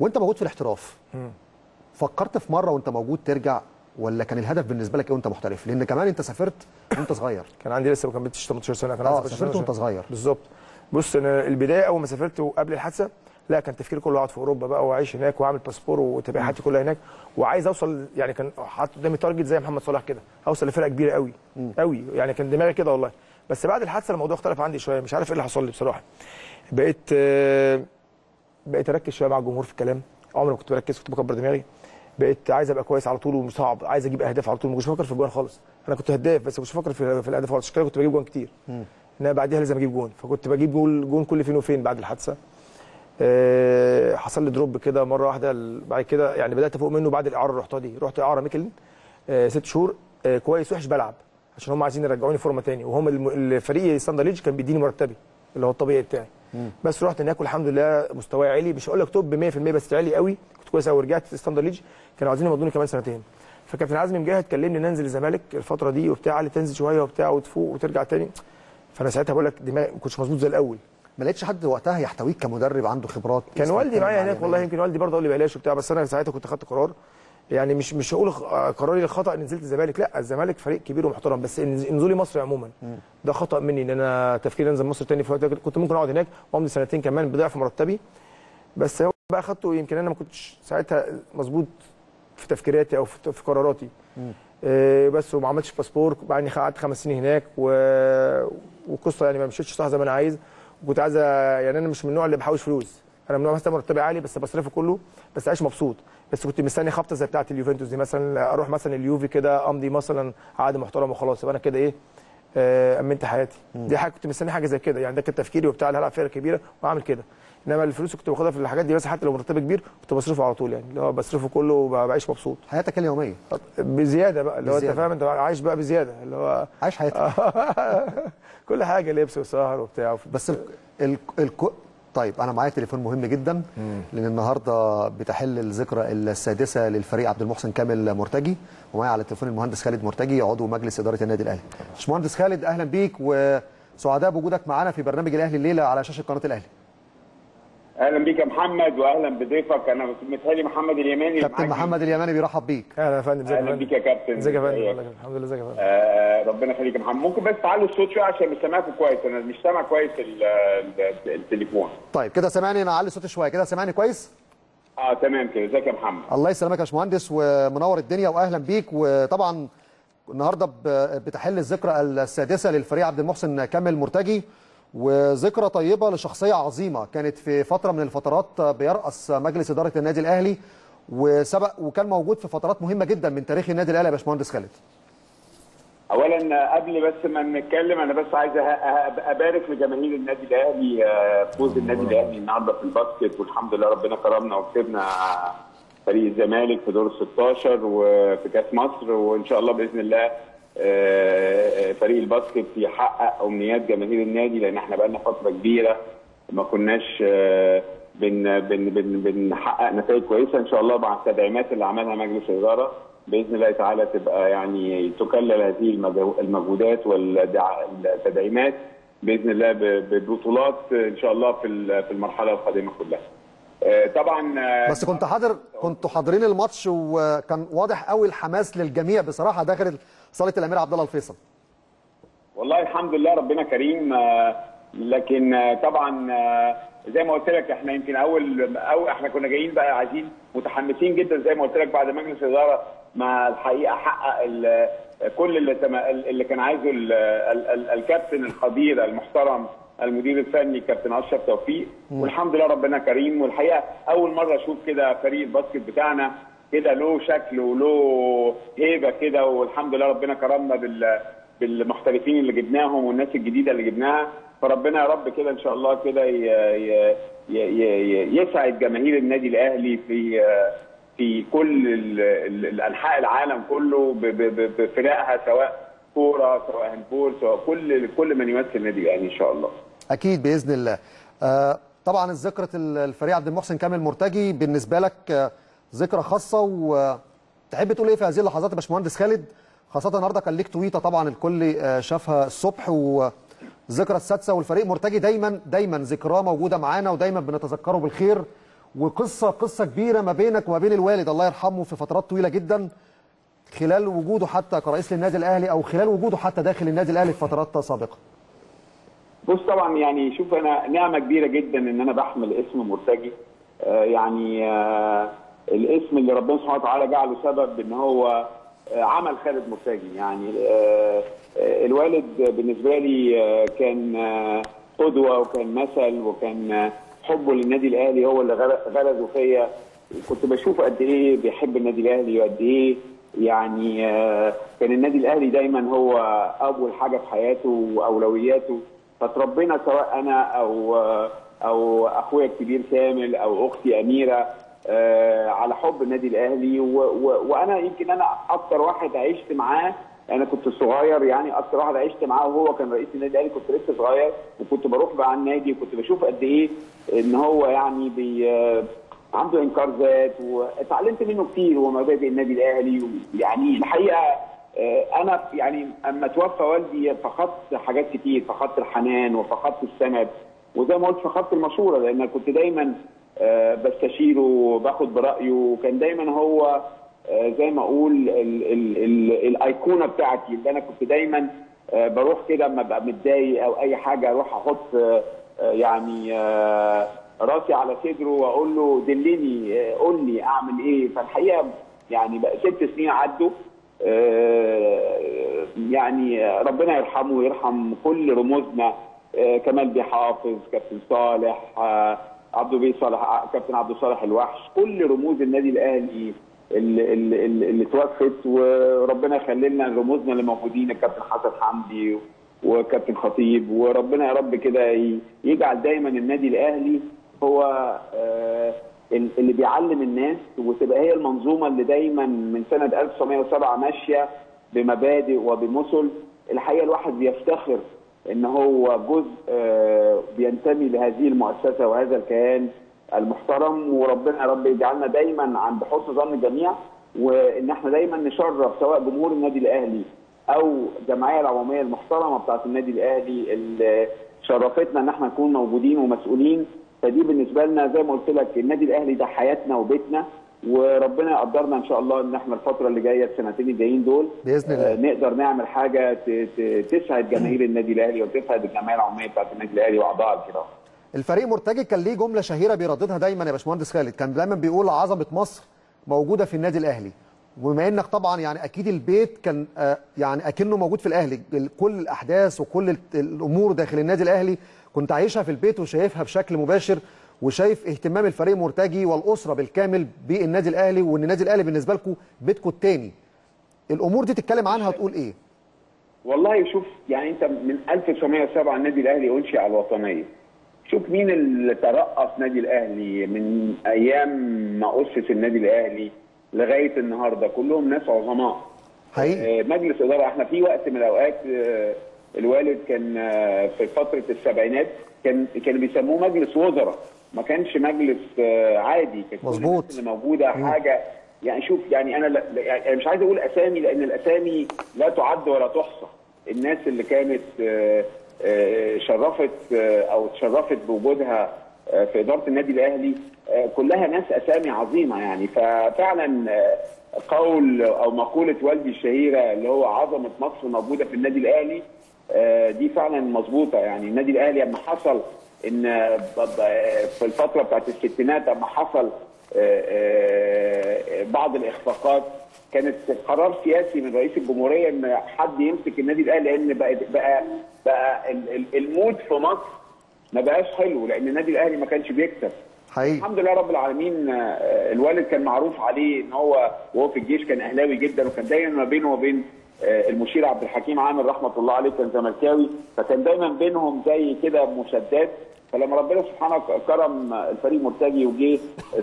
وأنت موجود في الاحتراف. فكرت في مرة وأنت موجود ترجع ولا كان الهدف بالنسبة لك إيه وأنت محترف؟ لأن كمان أنت سافرت وأنت صغير. كان عندي لسه ما كملتش 18 سنة كان آه عندي 17 سافرت. وأنت صغير. بالظبط. بص أنا البداية أول ما سافرت وقبل الحادثة لا كان تفكيري كله اقعد في أوروبا بقى وأعيش هناك وأعمل باسبور وتبقى حياتي كلها هناك. وعايز أوصل يعني كان حاطط قدامي target زي محمد صلاح كده أوصل لفرقة كبيرة قوي قوي يعني كان دماغي كده والله. بس بعد الحادثة الموضوع اختلف عندي شوية مش عارف إيه اللي حصل لي بصراحة. بقيت بقيت أركز شوية مع الجمهور في الكلام. عمري ما كنت بركز كنت بكبر دماغي. بقيت عايز أبقى كويس على طول ومصعب عايز أجيب أهداف على طول. ما كنتش بفكر في الجوان خالص. أنا كنت هداف بس ما كنتش بفكر في, في الأهداف خالص. عشان كنت بجيب جوان كتير. إنما بعديها لازم أجيب جون. فكنت بجيب جون كل فين وفين بعد الحادثة. حصل لي drop كده مرة واحدة بعد كده يعني بدأت أفوق منه بعد الإعارة اللي رحتها دي. رحت إعارة ميكلين آه، ست شهور آه، كويس وحش بلعب عشان هم عايزين يرجعوني فورمة تاني. وهم الفريق ستاندر ليج كان بيديني مرتبي اللي هو الطبيعي بتاعي. بس رحت هناك والحمد لله مستواي عالي. مش هقول لك top 100% بس عالي قوي. كنت كويس قوي ورجعت ستاندر ليج كانوا عايزين يمضوني كمان سنتين. فكابتن عزمي مجاهد كلمني ننزل الزمالك الفترة دي وبتاع قال لي تنزل شوية وبتاع وتفوق وترجع تاني. فأنا ساعتها بقول لك دماغي ما كنتش مظبوط زي الأول. ما لقيتش حد وقتها يحتويك كمدرب عنده خبرات. كان والدي معايا هناك والله يمكن والدي برضه قال لي بلاش وبتاع بس أنا ساعتها كنت خدت قرار. يعني مش مش هقول خ- قراري الخطا إن نزلت الزمالك لأ الزمالك فريق كبير ومحترم بس نزولي مصر عموما. ده خطأ مني إن أنا تفكيري انزل مصر تاني في وقت كنت ممكن أقعد هناك وأمضي سنتين كمان بضعف مرتبي. بس هو بقى خدته يمكن أنا ما كنتش ساعتها مظبوط في تفكيراتي أو في قراراتي. آه، بس وما عملتش باسبور بعدني قعدت خمس سنين هناك و... والقصة يعني ما مشيتش صح زي ما أنا عايز. وكنت عايز يعني أنا مش من النوع اللي بحوش فلوس. أنا من النوع مثلا مرتبي عالي بس بصرفه كله بس عايش مبسوط. بس كنت مستني خبطة زي بتاعة اليوفنتوس دي مثلا أروح مثلا اليوفي كده أمضي مثلا عقد محترم وخلاص. يبقى أنا كده إيه آه، أمنت حياتي. دي حاجة كنت مستني حاجة زي كده. يعني ده كان تفكيري وبتاع اللي هلعب فرقه كبيرة وأعمل كده. إنما الفلوس كنت باخدها في الحاجات دي بس حتى لو مرتبي كبير كنت بصرفه على طول يعني. اللي هو بصرفه كله وبعيش مبسوط. حياتك اليومية. بزيادة بقى. اللي هو أنت. فاهم؟ أنت عايش بقى بزيادة. اللي هو عايش حياتك. كل حاجة لبس وسهر وبتاع بس ال... ال... ال... طيب أنا معايا تليفون مهم جدا لأن النهارده بتحل الذكرى السادسة للفريق عبد المحسن كامل مرتجي ومعايا على التليفون المهندس خالد مرتجي عضو مجلس إدارة النادي الأهلي. باشمهندس خالد أهلا بيك وسعداء بوجودك معانا في برنامج الأهلي الليلة على شاشة قناة الأهلي. أهلا بيك يا محمد واهلا بضيفك. أنا متهيألي محمد اليماني كابتن معاك. محمد اليماني بيرحب بيك. أهلا يا فندم. ازيك يا أهلا بيك يا كابتن. ازيك يا فندم الحمد لله. ازيك يا فندم آه ربنا يخليك يا محمد. ممكن بس تعلوا الصوت شوية عشان مش سامعكم كويس. أنا مش سامع كويس ال- ال- التليفون. طيب كده سامعني؟ أنا أعلي صوتي شوية. كده سامعني كويس؟ آه تمام كده. إزيك يا محمد؟ الله يسلمك يا باشمهندس ومنور الدنيا واهلا بيك. وطبعا النهارده ب- بتحل الذكرى السادسة للفريق عبد المحسن كامل مرتجي. وذكرى طيبة لشخصية عظيمة كانت في فترة من الفترات بيرأس مجلس إدارة النادي الأهلي وسبق وكان موجود في فترات مهمة جدا من تاريخ النادي الأهلي يا باشمهندس خالد. اولا قبل بس ما نتكلم أنا بس عايز أبارك لجماهير النادي الأهلي آه، فوز النادي الأهلي النهارده في ال basket والحمد لله ربنا كرمنا وكسبنا فريق الزمالك في دور ال 16 وفي كأس مصر وإن شاء الله بإذن الله آه، فريق ال basket يحقق أمنيات جماهير النادي لأن إحنا بقالنا فترة كبيرة ما كناش آه، بن بن بن بنحقق نتائج كويسة إن شاء الله مع التدعيمات اللي عملها مجلس الإدارة بإذن الله تعالى تبقى يعني تكلل هذه المجهو- المجهودات والتدعيمات بإذن الله ببطولات إن شاء الله في في المرحلة القادمة كلها. آه، طبعا آه، بس كنت حاضر كنتوا حاضرين الماتش وكان واضح قوي الحماس للجميع بصراحة داخل صاله الأمير عبد الله الفيصل. والله الحمد لله ربنا كريم. آه، لكن آه، طبعا آه، زي ما قلت لك إحنا يمكن أول أو إحنا كنا جايين بقى عايزين متحمسين جدا زي ما قلت لك بعد مجلس الإدارة ما الحقيقة حقق كل اللي اللي كان عايزه ال- ال- ال- الكابتن الخبير المحترم المدير الفني كابتن أشرف توفيق. والحمد لله ربنا كريم. والحقيقة أول مرة أشوف كده فريق الباسكت بتاعنا كده له شكل وله هيبة كده والحمد لله ربنا كرمنا بال بالمحترفين اللي جبناهم والناس الجديدة اللي جبناها. فربنا يا رب كده إن شاء الله كده يسعد جماهير النادي الأهلي في في كل الأنحاء العالم كله بفرقها سواء كورة سواء هاندبول سواء كل كل من يمثل النادي الأهلي إن شاء الله. أكيد بإذن الله. آه، طبعا ذكرى الفريق عبد المحسن كامل مرتجي. بالنسبة لك آه، ذكرى خاصة وتحب تقول إيه في هذه اللحظات يا باشمهندس خالد؟ خاصة النهارده كان ليك تويتة طبعا الكل آه، شافها الصبح والذكرى السادسة والفريق مرتجي دايما دايما ذكراه موجودة معانا ودايما بنتذكره بالخير. وقصة قصة كبيرة ما بينك وما بين الوالد الله يرحمه في فترات طويلة جدا. خلال وجوده حتى كرئيس للنادي الأهلي أو خلال وجوده حتى داخل النادي الأهلي في فترات سابقة. بص طبعا يعني شوف أنا نعمة كبيرة جدا إن أنا بحمل اسم مرتجي. آه يعني آه الاسم اللي ربنا سبحانه وتعالى جعله سبب ان هو آه عمل خالد مرتجي. يعني آه آه الوالد بالنسبة لي كان قدوة وكان مثل وكان حبه للنادي الأهلي هو اللي غر- غرزه فيا. كنت بشوف قد إيه بيحب النادي الأهلي وقد إيه يعني كان النادي الأهلي دايما هو اول حاجة في حياته وأولوياته. فتربينا سواء أنا أو أو أخويا الكبير كامل أو أختي أميرة على حب النادي الأهلي. و- و- وأنا يمكن أنا أكتر واحد عشت معاه أنا كنت صغير يعني أكتر واحد عشت معاه وهو كان رئيس النادي الأهلي كنت لسه صغير وكنت بروح بقى على النادي وكنت بشوف قد إيه إن هو يعني بي آه، عنده إنكار ذات واتعلمت منه كتير ومبادئ النادي الأهلي. يعني الحقيقة آه، أنا يعني أما توفى والدي فقدت حاجات كتير فقدت الحنان وفقدت السند وزي ما قلت فقدت المشورة لأن كنت دايما آه، بستشيره وباخد برأيه. وكان دايما هو آه، زي ما أقول ال- ال- ال- الأيقونة بتاعتي اللي أنا كنت دايما آه، بروح كده أما أبقى متضايق أو أي حاجة أروح أحط آه، آه، يعني آه، راسي على صدره وأقول له دلني آه، قول لي أعمل إيه. فالحقيقة يعني بقى ست سنين عدوا آه، يعني ربنا يرحمه ويرحم كل رموزنا آه، كمال بيه حافظ كابتن صالح آه، عبدو بيه صالح كابتن عبد الصالح الوحش كل رموز النادي الأهلي اللي, اللي, اللي اللي توفت وربنا يخلي لنا رموزنا اللي موجودين الكابتن حسن حمدي وكابتن خطيب وربنا يا رب كده يجعل دايما النادي الأهلي هو آه، ال- اللي بيعلم الناس وتبقى هي المنظومة اللي دايما من سنة 1907 ماشية بمبادئ وبمثل. الحقيقة الواحد بيفتخر إن هو جزء آه، بينتمي لهذه المؤسسة وهذا الكيان المحترم وربنا يا رب يجعلنا دايما عند حسن ظن الجميع وإن إحنا دايما نشرف سواء جمهور النادي الأهلي أو الجمعيه العموميه المحترمة بتاعه النادي الأهلي اللي شرفتنا إن إحنا نكون موجودين ومسؤولين. فدي بالنسبة لنا زي ما قلت لك النادي الأهلي ده حياتنا وبيتنا. وربنا يقدرنا إن شاء الله إن إحنا الفترة اللي جاية السنتين الجايين دول بإذن الله. آه، نقدر نعمل حاجة تسعد جماهير النادي الأهلي وتسعد الجمعيه العمومية بتاعه النادي الأهلي واعضائها الكرام الفريق مرتجي كان ليه جملة شهيرة بيرددها دايما يا باشمهندس خالد. كان دايما بيقول عظمة مصر موجودة في النادي الأهلي. وبما إنك طبعا يعني أكيد البيت كان آه، يعني أكنه موجود في الأهلي. ال- كل الأحداث وكل ال- الأمور داخل النادي الأهلي كنت عايشها في البيت وشايفها بشكل مباشر. وشايف اهتمام الفريق مرتجي والأسرة بالكامل بالنادي الأهلي وإن النادي الأهلي بالنسبة لكم بيتكم الثاني الأمور دي تتكلم عنها وتقول إيه؟ والله شوف يعني أنت من 1907 النادي الأهلي انشئ على الوطنية. شوف مين اللي ترأس نادي الأهلي من أيام ما أسس النادي الأهلي لغاية النهارده. كلهم ناس عظماء. حقيقي. آه، مجلس إدارة إحنا في وقت من الأوقات آه، الوالد كان آه، في فترة السبعينات كان كانوا بيسموه مجلس وزراء. ما كانش مجلس آه، عادي كان كل مظبوط. اللي موجودة حاجة. يعني شوف يعني أنا لا يعني مش عايز أقول أسامي لأن الأسامي لا تعد ولا تحصى. الناس اللي كانت آه، آه، شرفت أو تشرفت بوجودها في إدارة النادي الأهلي كلها ناس أسامي عظيمة يعني. ففعلا قول أو مقولة والدي الشهيرة اللي هو عظمة مصر موجودة في النادي الأهلي دي فعلا مظبوطة يعني. النادي الأهلي لما حصل إن في الفترة بتاعت الستينات لما حصل آه، آه، بعض الإخفاقات كانت قرار سياسي من رئيس الجمهورية إن حد يمسك النادي الاهلي لأن بقى بقى بقى ال- ال- المود في مصر ما بقاش حلو لأن النادي الأهلي ما كانش بيكسب. حقيقي. الحمد لله رب العالمين آه، الوالد كان معروف عليه إن هو وهو في الجيش كان أهلاوي جدا وكان دايما ما بينه وبين المشير عبد الحكيم عامر رحمة الله عليه كان زملكاوي فكان دايما بينهم زي كده مشادات فلما ربنا سبحانه كرم الفريق مرتجي وجه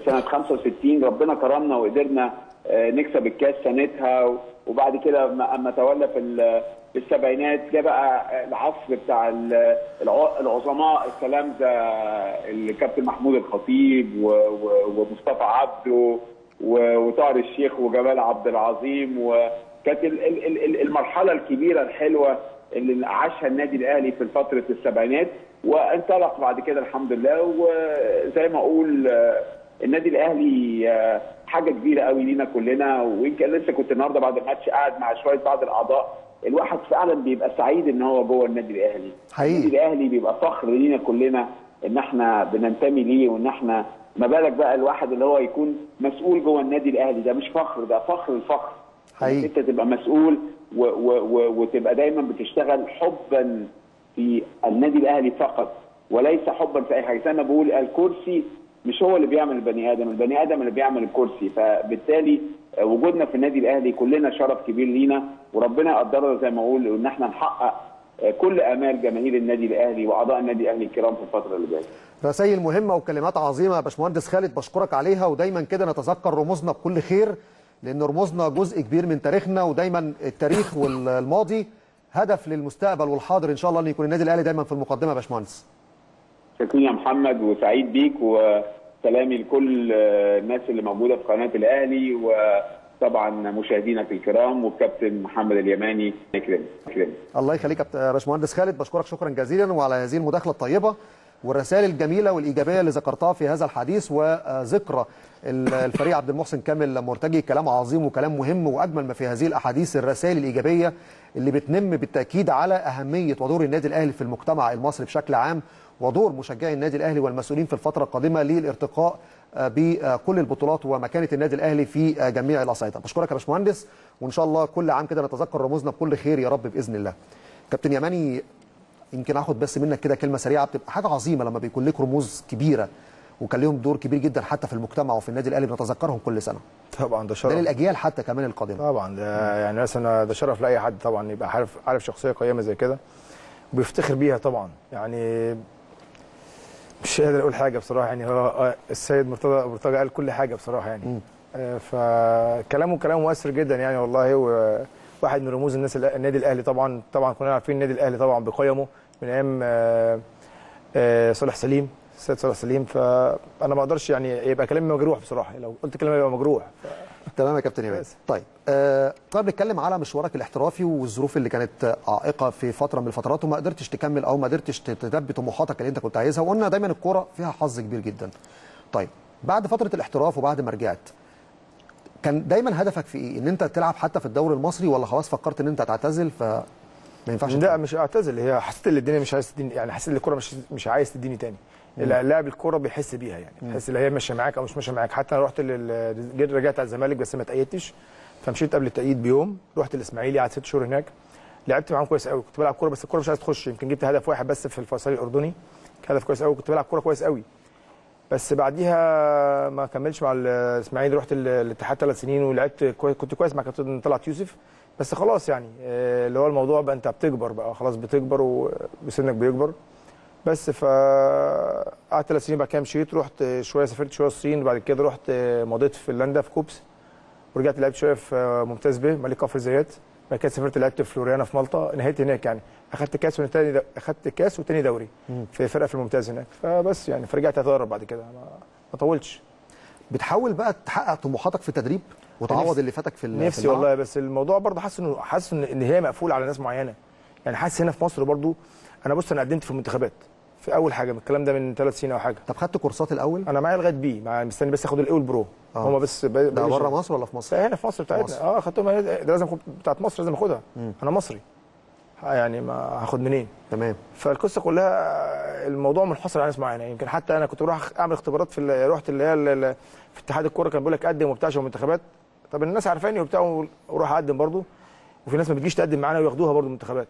سنة 65 ربنا كرمنا وقدرنا آه، نكسب الكاس سنتها وبعد كده أما تولى في ال- في السبعينات جه بقى العصر بتاع ال- الع- العظماء. التلامذه الكابتن محمود الخطيب ومصطفى عبده وطاهر الشيخ وجمال عبد العظيم ال- المرحلة الكبيرة الحلوة اللي عاشها النادي الأهلي في فترة السبعينات وانطلق بعد كده الحمد لله وزي ما أقول آه، النادي الأهلي آه، حاجة كبيرة قوي لينا كلنا ويمكن لسه كنت النهارده بعد الماتش قاعد مع شوية بعض الأعضاء. الواحد فعلا بيبقى سعيد إن هو جوه النادي الأهلي. حقيقي. النادي الأهلي بيبقى فخر لينا كلنا إن إحنا بننتمي ليه وإن إحنا ما بالك بقى الواحد اللي هو يكون مسؤول جوه النادي الأهلي. ده مش فخر ده فخر الفخر. حقيقي. أنت تبقى مسؤول و و و وتبقى دايما بتشتغل حبا في النادي الأهلي فقط وليس حبا في أي حاجة. زي ما بقول الكرسي مش هو اللي بيعمل البني آدم البني آدم اللي بيعمل الكرسي. فبالتالي وجودنا في النادي الأهلي كلنا شرف كبير لينا وربنا يقدرنا زي ما أقول إن إحنا نحقق كل آمال جماهير النادي الأهلي وأعضاء النادي الأهلي الكرام في الفترة اللي جاية. رسائل مهمة وكلمات عظيمة يا باشمهندس خالد بشكرك عليها ودايما كده نتذكر رموزنا بكل خير. لأن رموزنا جزء كبير من تاريخنا ودايما التاريخ والماضي هدف للمستقبل والحاضر إن شاء الله أن يكون النادي الأهلي دايما في المقدمة يا باشمهندس. شكرا يا محمد وسعيد بيك وسلامي لكل الناس اللي موجودة في قناة الأهلي وطبعا مشاهدينك الكرام والكابتن محمد اليماني أكرم الله يخليك يا باشمهندس خالد بشكرك شكرا جزيلا وعلى هذه المداخلة الطيبة والرسائل الجميلة والإيجابية اللي ذكرتها في هذا الحديث وذكرى الفريق عبد المحسن كامل مرتجي كلام عظيم وكلام مهم وأجمل ما في هذه الأحاديث الرسائل الإيجابية اللي بتنم بالتأكيد على أهمية ودور النادي الأهلي في المجتمع المصري بشكل عام ودور مشجعي النادي الأهلي والمسؤولين في الفترة القادمة للارتقاء بكل البطولات ومكانة النادي الأهلي في جميع الاصعده بشكرك يا باشمهندس وإن شاء الله كل عام كده نتذكر رموزنا بكل خير يا رب بإذن الله. كابتن يماني يمكن آخد بس منك كده كلمة سريعة بتبقى حاجة عظيمة لما بيكون لك رموز كبيرة وكان لهم دور كبير جدا حتى في المجتمع وفي النادي الأهلي بنتذكرهم كل سنة. طبعا ده ده شرف للأجيال حتى كمان القادمة. طبعا ده يعني مثلا ده شرف لأي حد طبعا يبقى عارف عارف شخصية قيمة زي كده. وبيفتخر بيها طبعا. يعني مش قادر أقول حاجة بصراحة يعني هو آه، السيد مرتضى مرتضى قال كل حاجة بصراحة يعني. آه، فكلامه كلام مؤثر جدا يعني والله وواحد من رموز الناس النادي الأهلي طبعا طبعا كلنا عارفين النادي الأهلي طبعا بقيمه من أيام آه، صالح سليم. السيد صالح سليم فأنا ما أقدرش يعني يبقى كلامي مجروح بصراحة لو قلت كلامي يبقى مجروح. تمام يا كابتن بس. طيب آه طيب نتكلم على مشوارك الاحترافي والظروف اللي كانت عائقة في فترة من الفترات وما قدرتش تكمل أو ما قدرتش تلبي طموحاتك اللي أنت كنت عايزها وقلنا دايما الكورة فيها حظ كبير جدا. طيب بعد فترة الاحتراف وبعد ما رجعت كان دايما هدفك في إيه؟ إن أنت تلعب حتى في الدوري المصري ولا خلاص فكرت إن أنت تعتزل فما ينفعش لا؟ مش أعتزل هي حسيت إن الدنيا مش عايز تديني يعني حسيت إن الكورة مش مش عايز تديني تاني. لاعب الكوره بيحس بيها يعني بيحس ان هي ماشية معاك أو مش ماشية معاك. حتى أنا رحت لل- جيت رجعت على الزمالك بس ما تأيدتش. فمشيت قبل التأييد بيوم رحت الإسماعيلي قعدت ست شهور هناك. لعبت معاهم كويس قوي كنت بلعب كورة بس الكورة مش عايز تخش. يمكن جبت هدف واحد بس في الفيصلي الأردني. كان هدف كويس قوي كنت بلعب كورة كويس قوي بس بعديها ما كملتش مع الإسماعيلي. رحت ال- الاتحاد ثلاث سنين ولعبت. كنت كويس مع كابتن طلعت يوسف. بس خلاص يعني آه، اللي هو الموضوع بقى أنت بتكبر بقى خلاص بتكبر و- وسنك بيكبر. بس ف قعدت ثلاث سنين بعد كده مشيت رحت شوية سافرت شوية الصين وبعد كده رحت مضيت في فنلندا في كوبس ورجعت لعبت شوية في ممتاز ب ملك كفر الزيات بعد كده سافرت لعبت في فلوريانا في مالطا. نهيت هناك يعني. أخدت كأس وتاني دو... أخدت كأس وتاني دوري في فرقة في الممتاز هناك. فبس يعني فرجعت أتدرب بعد كده. ما, طولتش. بتحاول بقى تحقق طموحاتك في التدريب؟ وتعوض اللي فاتك في في نفسي الملعب. والله. بس الموضوع برضه حاسس إنه حاسس إن هي مقفولة على ناس معينة. يعني حاسس هنا في مصر برضه أنا بص أنا قدمت في المنتخبات. في أول حاجة الكلام ده من ثلاث سنين أو حاجة. طب خدت كورسات الأول؟ أنا معايا لغاية B مع مستني بس أخد ال A وال Pro آه. هما بس ب- ده بره. مصر ولا في مصر؟ هنا في مصر بتاعتنا. مصر. آه خدتهم ده لازم أخد- بتاعت مصر لازم أخدها. أنا مصري. يعني ما هاخد منين؟ تمام. فالقصة كلها الموضوع منحصر على ناس معينة. يمكن حتى أنا كنت بروح أعمل اختبارات في رحت اللي هي في اتحاد الكورة كان بيقول لك قدم وبتاع عشان المنتخبات. طب الناس عارفاني وبتاع وأروح أقدم برضو. وفي ناس ما بتجيش تقدم معانا وياخدوها برضو المنتخبات.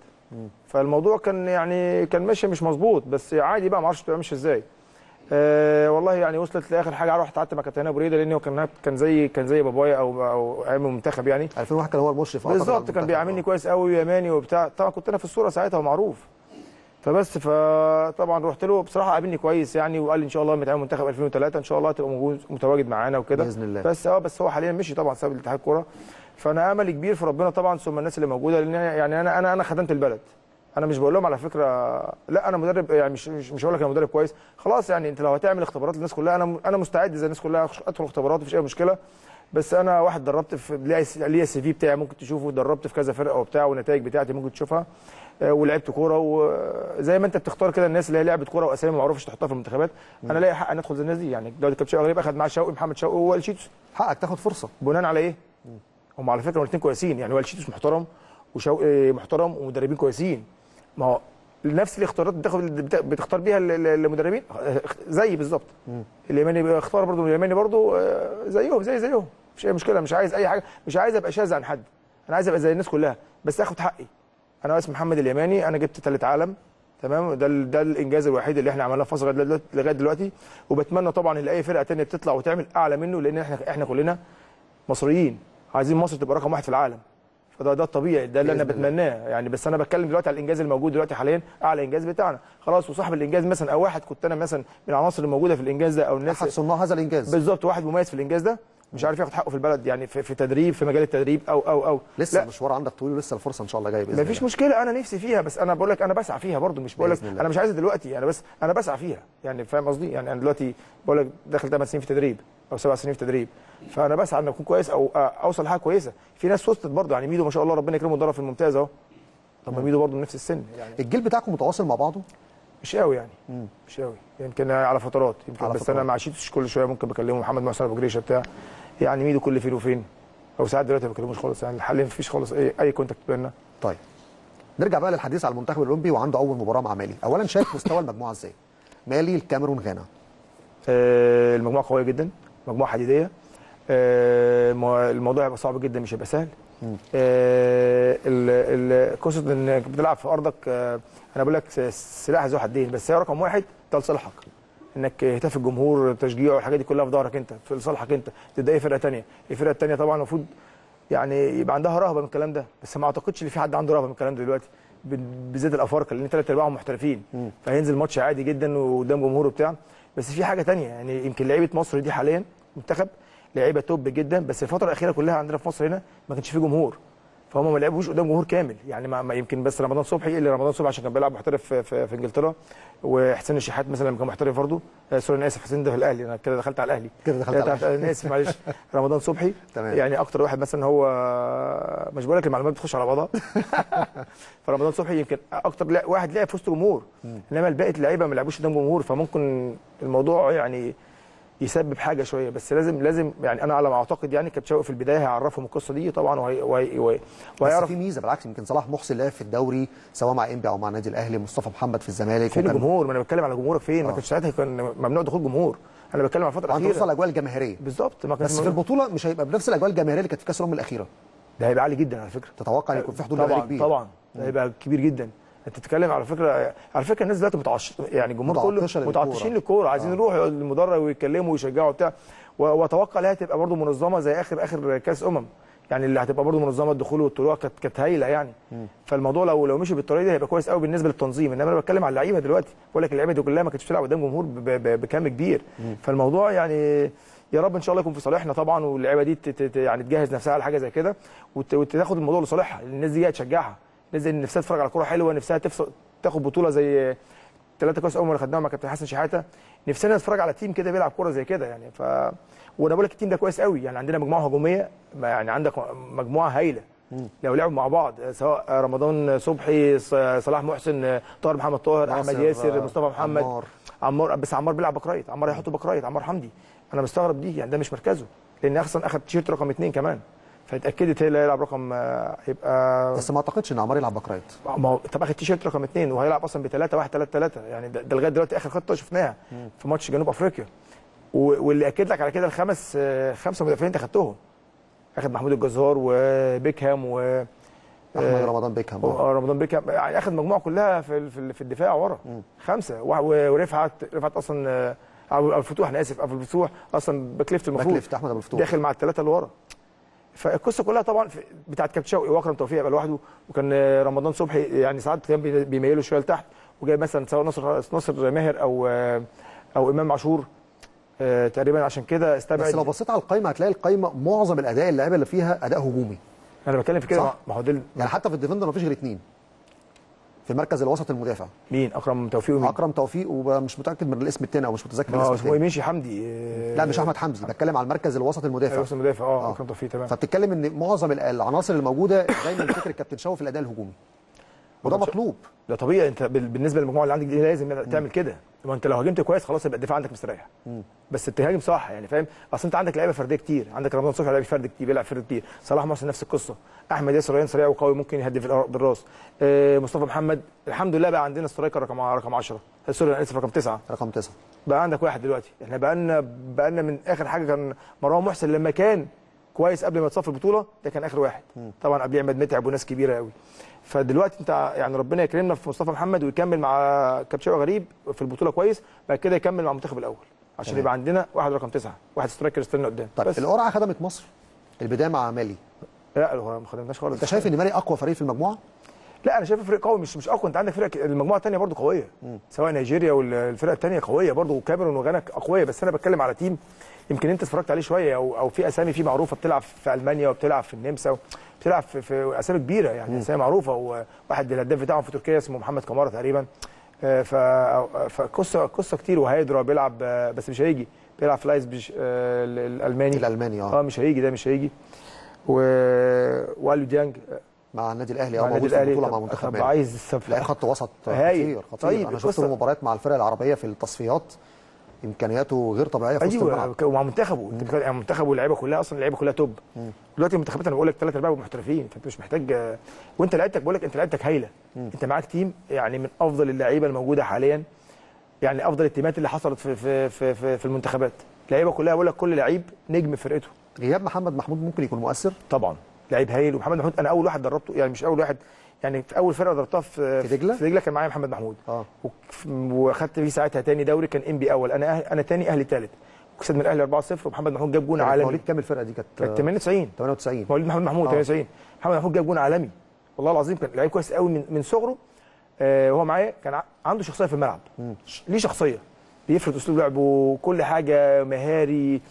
فالموضوع كان يعني كان ماشي مش مظبوط بس عادي بقى ما أعرفش بتبقى ماشيه إزاي. أه والله يعني وصلت لآخر حاجة رحت قعدت مع كابتن هنا بريدة لأن هو كان كان زي كان زي بابايا أو أو أيام المنتخب يعني. 2001 كان هو المشرف بالظبط كان. بيعاملني كويس قوي ويماني وبتاع. طبعا كنت أنا في الصورة ساعتها ومعروف. فبس فطبعا رحت له بصراحة قابلني كويس يعني وقال لي إن شاء الله لما تعمل منتخب 2003 إن شاء الله هتبقى موجود متواجد معانا وكده. بإذن الله. بس آه بس هو حاليا مشي طبعا ساب الاتحاد الكورة. فأنا املي كبير في ربنا طبعا ثم الناس اللي موجودة لأن يعني أنا أنا أنا خدمت البلد. أنا مش بقول لهم على فكرة لا أنا مدرب يعني مش مش, مش هقول لك أنا مدرب كويس. خلاص يعني أنت لو هتعمل اختبارات للناس كلها أنا أنا مستعد زي الناس كلها أدخل اختبارات مفيش أي مشكلة. بس أنا واحد دربت في ليا السي في بتاعي ممكن تشوفه دربت في كذا فرقة وبتاع والنتائج بتاعتي ممكن تشوفها. آه، ولعبت كورة وزي ما أنت بتختار كده الناس اللي هي لعبت كورة وأسامي معروفة مش تحطها في المنتخبات. أنا لاقي حق إن أدخل زي الناس دي. يعني دوري كابتن غريب أخذ معاه شوقي محمد شوقي والشيتوس حقك تاخد فرصة. بناء على إيه؟ هم على فكرة الاثنين كويسين يعني والشيتوس محترم وشوقي محترم ومدربين كويسين. ما هو نفس الاختيارات بتاخد بتختار بيها ال- ال- المدربين؟ زي بالظبط. اليماني بيختار برضه اليماني برضه آه، زيهم زي زيهم. مش أي مشكلة مش عايز أي حاجة مش عايز أبقى شاذ عن حد. أنا عايز أبقى زي الناس كلها بس آخد حقي. أنا اسمي محمد اليماني أنا جبت ثالث عالم تمام؟ ده ده الإنجاز الوحيد اللي إحنا عملناه في مصر دلوقتي- لغاية دلوقتي. وبتمنى طبعا إن أي فرقة ثانية بتطلع وتعمل أعلى منه لأن إحنا إحنا كلنا مصريين. عايزين مصر تبقى رقم واحد في العالم. فده ده الطبيعي ده اللي أنا. بتمناه. يعني بس أنا بتكلم دلوقتي على الإنجاز الموجود دلوقتي حاليا أعلى إنجاز بتاعنا. خلاص وصاحب الإنجاز مثلا أو واحد كنت أنا مثلا من العناصر الموجودة في الإنجاز ده أو الناس أحد صناع هذا الإنجاز. بالظبط واحد مميز في الإنجاز ده مش عارف ياخد حقه في البلد يعني في, في تدريب في مجال التدريب أو أو أو. لسه المشوار عندك طويل ولسه الفرصة إن شاء الله جاية بإذن مفيش الله. مشكلة أنا نفسي فيها بس أنا بقول لك أنا بسعى فيها برضو مش بقول لك. أنا مش عايزها دلوقتي أنا بس أنا بسعى فيها. يعني فاهم قصدي؟ يعني أنا دلوقتي بقول لك داخل 8 سنين في تدريب أو 7 سنين في تدريب. فأنا بسعى إن أكون كويس أو أوصل لحاجة كويسة. في ناس وصلت برضو يعني ميدو ما شاء الله ربنا يكرمه اتدرب في الممتاز أهو. طب ما ميدو برضو من نفس السن يعني. الجيل بتاعكم متواصل مع بعضه؟ مش قوي يعني. مش قوي يمكن على فترات يمكن على بس فترات. أنا مع شيتوس كل شوية ممكن بكلمه محمد محسن أبو جريشه بتاع. يعني ميدو كل فين وفين. أو ساعات دلوقتي ما بكلموش خالص يعني حاليا مفيش خالص اي أي contact بيننا. طيب. نرجع بقى للحديث على المنتخب الأولمبي وعنده أول مباراة مع مالي. اولا شايف مستوى المجموعة إزاي؟ مالي الكاميرون غانا. آه، المجموعة قوية جدا. مجموعة حديدية. الموضوع هيبقى صعب جدا مش هيبقى سهل. آه، قصة انك بتلعب في أرضك آه، أنا بقول لك سلاح ذو حدين بس هي رقم واحد ده لصالحك. إنك هتاف الجمهور تشجيع والحاجات دي كلها في ظهرك أنت في لصالحك أنت. تبدأ أي فرقة ثانية الفرقه الثانية طبعا المفروض يعني يبقى عندها رهبة من الكلام ده بس ما أعتقدش إن في حد عنده رهبة من الكلام ده دلوقتي بالذات الأفارقة لأن ثلاث أرباعهم محترفين. فهينزل ماتش عادي جدا وقدام جمهور وبتاع. بس في حاجة تانية يعني يمكن لعيبة مصر دي حاليا منتخب لعيبة توب جدا بس الفترة الأخيرة كلها عندنا في مصر هنا ما كانش في جمهور. فهم ما لعبوش قدام جمهور كامل. يعني ما يمكن بس رمضان صبحي اللي رمضان صبحي عشان كان بيلعب محترف في, في, في إنجلترا. وحسين الشحات مثلا لما كان محترف برضه. آه، سوري أنا آسف حسين ده في الأهلي. أنا كده دخلت على الأهلي. كده دخلت على الأهلي. أنا آسف معلش. رمضان صبحي. تمام. يعني أكتر واحد مثلا هو مش بقول لك المعلومات بتخش على بعضها. فرمضان صبحي يمكن أكتر واحد لعب في وسط جمهور. إنما الباقي اللعيبه ما لعبوش قدام جمهور. فممكن الموضوع يعني يسبب حاجة شوية بس لازم لازم يعني أنا على ما أعتقد يعني كابتن شوقي في البداية هيعرفهم القصة دي طبعا وهي وهي وهي بس وهيعرف في ميزة بالعكس يمكن صلاح محسن لعب في الدوري سواء مع إنبي أو مع النادي الأهلي مصطفى محمد في الزمالك فين الجمهور؟ ما أنا بتكلم على جمهورك فين؟ ما كانش ساعتها كان ممنوع دخول جمهور. أنا بتكلم على الفترة الأخيرة. الاجواء الجماهيريه بالظبط بس في. البطولة مش هيبقى بنفس الاجواء الجماهيرية اللي كانت في كأس الأمم الأخيرة. ده هيبقى عالي جدا على فكرة. تتوقع ان يكون في حضور جماهيري طبعا كبير. طبعا. ده هيبقى كبير جدا. انت بتتكلم على فكرة على فكرة الناس دلوقتي متعش يعني الجمهور كله. متعطشين للكورة عايزين يروحوا المدرج ويتكلموا ويشجعوا وبتاع. و- واتوقع انها هتبقى برضو منظمة زي آخر آخر كأس أمم. يعني اللي هتبقى برضو منظمة الدخول والطلوع كانت كانت هايلة يعني. فالموضوع لو لو مشي بالطريقة دي هيبقى كويس قوي بالنسبة للتنظيم. إنما أنا بتكلم على اللعيبة دلوقتي. بقول لك اللعيبة دي كلها ما كانتش بتلعب قدام جمهور بكم كبير. فالموضوع يعني يا رب إن شاء الله يكون في صالحنا طبعا واللعيبة دي يعني تجهز نفسها على حاجة زي كده. وت- وتاخد الموضوع لصالحها. الناس دي جاية تشجعها دي نفسها تتفرج على كورة حلوة نفسها تفصل تاخد بطولة زي ثلاثة كأس اول اللي خدناهم مع كابتن حسن شحاتة. نفسنا نتفرج على تيم كده بيلعب كورة زي كده يعني. ف وأنا بقول لك ال team ده كويس قوي يعني. عندنا مجموعة هجومية يعني عندك مجموعة هايلة. لو لعبوا مع بعض سواء رمضان صبحي صلاح محسن طاهر محمد طاهر أحمد ياسر آه، مصطفى محمد عمار. عمار بس عمار بيلعب back right عمار هيحطه back right عمار حمدي. أنا مستغرب دي يعني ده مش مركزه. لأن أصلا اخذ تيشيرت رقم اثنين كمان. فاتاكدت هي اللي هيلعب رقم آه، هيبقى بس ما أعتقدش إن عمار يلعب back ما هو طب اخد تيشيرت رقم اثنين وهيلعب أصلا بثلاثة واحد ثلاثة ثلاثة يعني ده, لغاية دلوقتي آخر خطة شفناها في ماتش جنوب أفريقيا. واللي اكد لك على كده الخمس آه، خمسة مدافعين أنت خدتهم. أخد محمود الجزار وبيكهام و احمد آه، رمضان بيكهام آه. آه، رمضان بيكهام. يعني أخد مجموعة كلها في في ال- في الدفاع ورا. خمسة. ورفعت رفعت أصلا آه، ابو الفتوح أنا آسف ابو الفتوح أصلا back left back المفروض left أحمد أبو الفتوح. داخل مع الثلاثه اللي ورا. فالقصة كلها طبعا بتاعت كابتن شوقي واكرم توفيق يبقى لوحده وكان رمضان صبحي يعني ساعات كان بي- بيميلوا شوية لتحت وجايب مثلا سواء ناصر ناصر ماهر أو أو إمام عاشور آه، تقريبا عشان كده استبعد بس لو بصيت على القائمه هتلاقي القائمه معظم الأداء اللعيبة اللي فيها أداء هجومي. أنا بتكلم في كده. ما هو يعني حتى في الديفندر مفيش غير اثنين في مركز الوسط المدافع. مين؟ أكرم توفيق ومين؟ أكرم توفيق ومش متأكد من الاسم الثاني أو مش متذكر هو الاسم اسمه إيه؟ الثاني مشي حمدي. لا مش أحمد حمدي بتكلم على المركز الوسط المدافع. أيوه اسمه مدافع آه آه. أكرم توفيق تمام. فبتتكلم إن معظم ال- العناصر الموجودة دايما فكر الكابتن شوقي في الأداء الهجومي. وده مطلوب. ده طبيعي أنت بال- بالنسبة للمجموعة اللي عندك دي لازم تعمل كده. ما انت لو هاجمت كويس خلاص يبقى الدفاع عندك مستريح. بس تهاجم صح يعني فاهم؟ اصل انت عندك لعيبة فردية كتير. عندك رمضان صبحي لعيب فرد كتير بيلعب فرد كتير. صلاح محسن نفس القصة. أحمد ياسر ريان سريع وقوي ممكن يهدف بالراس. آه مصطفى محمد الحمد لله بقى عندنا striker رقم رقم 10 sorry أنا آسف رقم 9 رقم تسعة. بقى عندك واحد دلوقتي. إحنا بقى لنا بقى لنا من آخر حاجة كان مروان محسن لما كان كويس قبل ما يتصفى البطولة ده كان آخر واحد. طبعا قبليه عماد متعب وناس كبيرة قوي فدلوقتي انت يعني ربنا يكرمنا في مصطفى محمد ويكمل مع كابتن شوقي غريب في البطولة كويس بعد كده يكمل مع المنتخب الأول عشان تمام. يبقى عندنا واحد رقم تسعة واحد striker يستنى قدام. طيب بس القرعه خدمت مصر؟ البداية مع مالي. لا هو ما خدمناش خالص. أنت شايف إن مالي أقوى فريق في المجموعة؟ لا أنا شايف فريق قوي مش مش أقوى. أنت عندك فرق المجموعة الثانية برضو قوية. سواء نيجيريا والفرق الثانية قوية برضو وكاميرون وغانا اقوياء بس أنا بتكلم على team يمكن انت اتفرجت عليه شوية أو أو في أسامي فيه معروفة بتلعب في ألمانيا وبتلعب في النمسا بتلعب في, في أسامي كبيرة يعني أسامي معروفة وواحد الهداف بتاعهم في تركيا اسمه محمد كمارة تقريبا. آه، ف فقصه قصه كتير وهيدرا بيلعب آه، بس مش هيجي بيلعب في لايبزيج آه، الألماني. الألماني آه. مش هيجي ده مش هيجي. و واليو ديانج. مع النادي الأهلي آه موجود في البطوله مع منتخب مالي عايز لا خط وسط. خطير خطير. طيب، أنا شفت مباريات مع الفرق العربية في التصفيات. إمكانياته غير طبيعية في وسط الملعب. أيوه ومع منتخبه. أنت عن منتخبه واللعيبه كلها أصلا اللعيبه كلها توب. دلوقتي المنتخبات أنا بقول لك ثلاث أرباع محترفين فانت مش محتاج وأنت لعيبتك بقول لك أنت لعيبتك هايلة. أنت معاك تيم يعني من أفضل اللعيبة الموجودة حاليا يعني أفضل التيمات اللي حصلت في في في في, في المنتخبات. اللعيبة كلها بقول لك كل لعيب نجم فرقته. غياب محمد محمود ممكن يكون مؤثر؟ طبعا. لعيب هايل ومحمد محمود أنا أول واحد دربته يعني مش أول واحد يعني في أول فرقة دربتها في في دجلة؟ في دجلة كان معايا محمد محمود. آه. وأخدت فيه ساعتها تاني دوري كان إنبي أول. أنا أهل أنا تاني أهلي تالت. وكسبنا الأهلي 4-0 ومحمد محمود جاب جون عالمي. مواليد كام الفرقة دي؟ كانت كانت 98 98 مواليد محمد محمود آه. 98 محمد محمود جاب جون عالمي. والله العظيم كان لعيب كويس قوي من من صغره. آه هو معايا كان عنده شخصية في الملعب. ليه شخصية؟ بيفرض أسلوب لعبه كل حاجة مهاري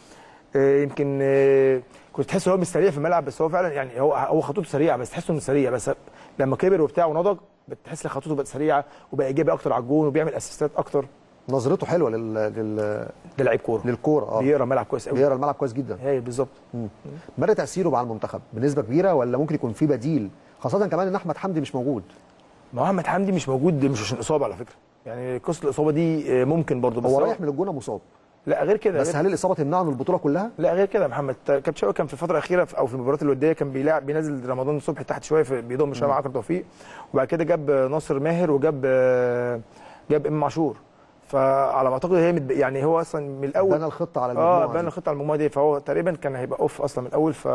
آه يمكن آه كنت تحس إن هو مش سريع في الملعب بس هو فعلا يعني هو هو خطوته سريعة بس تحسه مش سريع. بس لما كبر وبتاع ونضج بتحس إن خطوته بقت سريعة وبقى إيجابي أكتر على الجون وبيعمل أسيستات أكتر. نظرته حلوة لل... لل... ده لعيب كورة. للكورة آه. بيقرأ ملعب كويس قوي بيقرأ الملعب كويس جدا. هايل بالظبط. مدى تأثيره مع المنتخب بنسبة كبيرة ولا ممكن يكون في بديل؟ خاصة كمان إن أحمد حمدي مش موجود. ما هو أحمد حمدي مش موجود مش عشان إصابة على فكرة. يعني قصة الإصابة دي آه، ممكن برضه بس هو رايح من الجونة مصاب. لا غير كده بس هل الإصابة تمنعه من البطولة كلها؟ لا غير كده يا محمد. كابتن شوقي كان في الفترة الاخيره أو في المباريات الودية كان بيلاعب بينزل رمضان الصبح تحت شوية في بيضم شوية مع اكرم توفيق وبعد كده جاب ناصر ماهر وجاب آه، جاب إمام عاشور. فعلى ما أعتقد هي. يعني هو أصلا من الأول بنى الخطة على المجموعة آه. بنى الخطة على المجموعة دي. فهو تقريبا كان هيبقى off أصلا من الأول. ف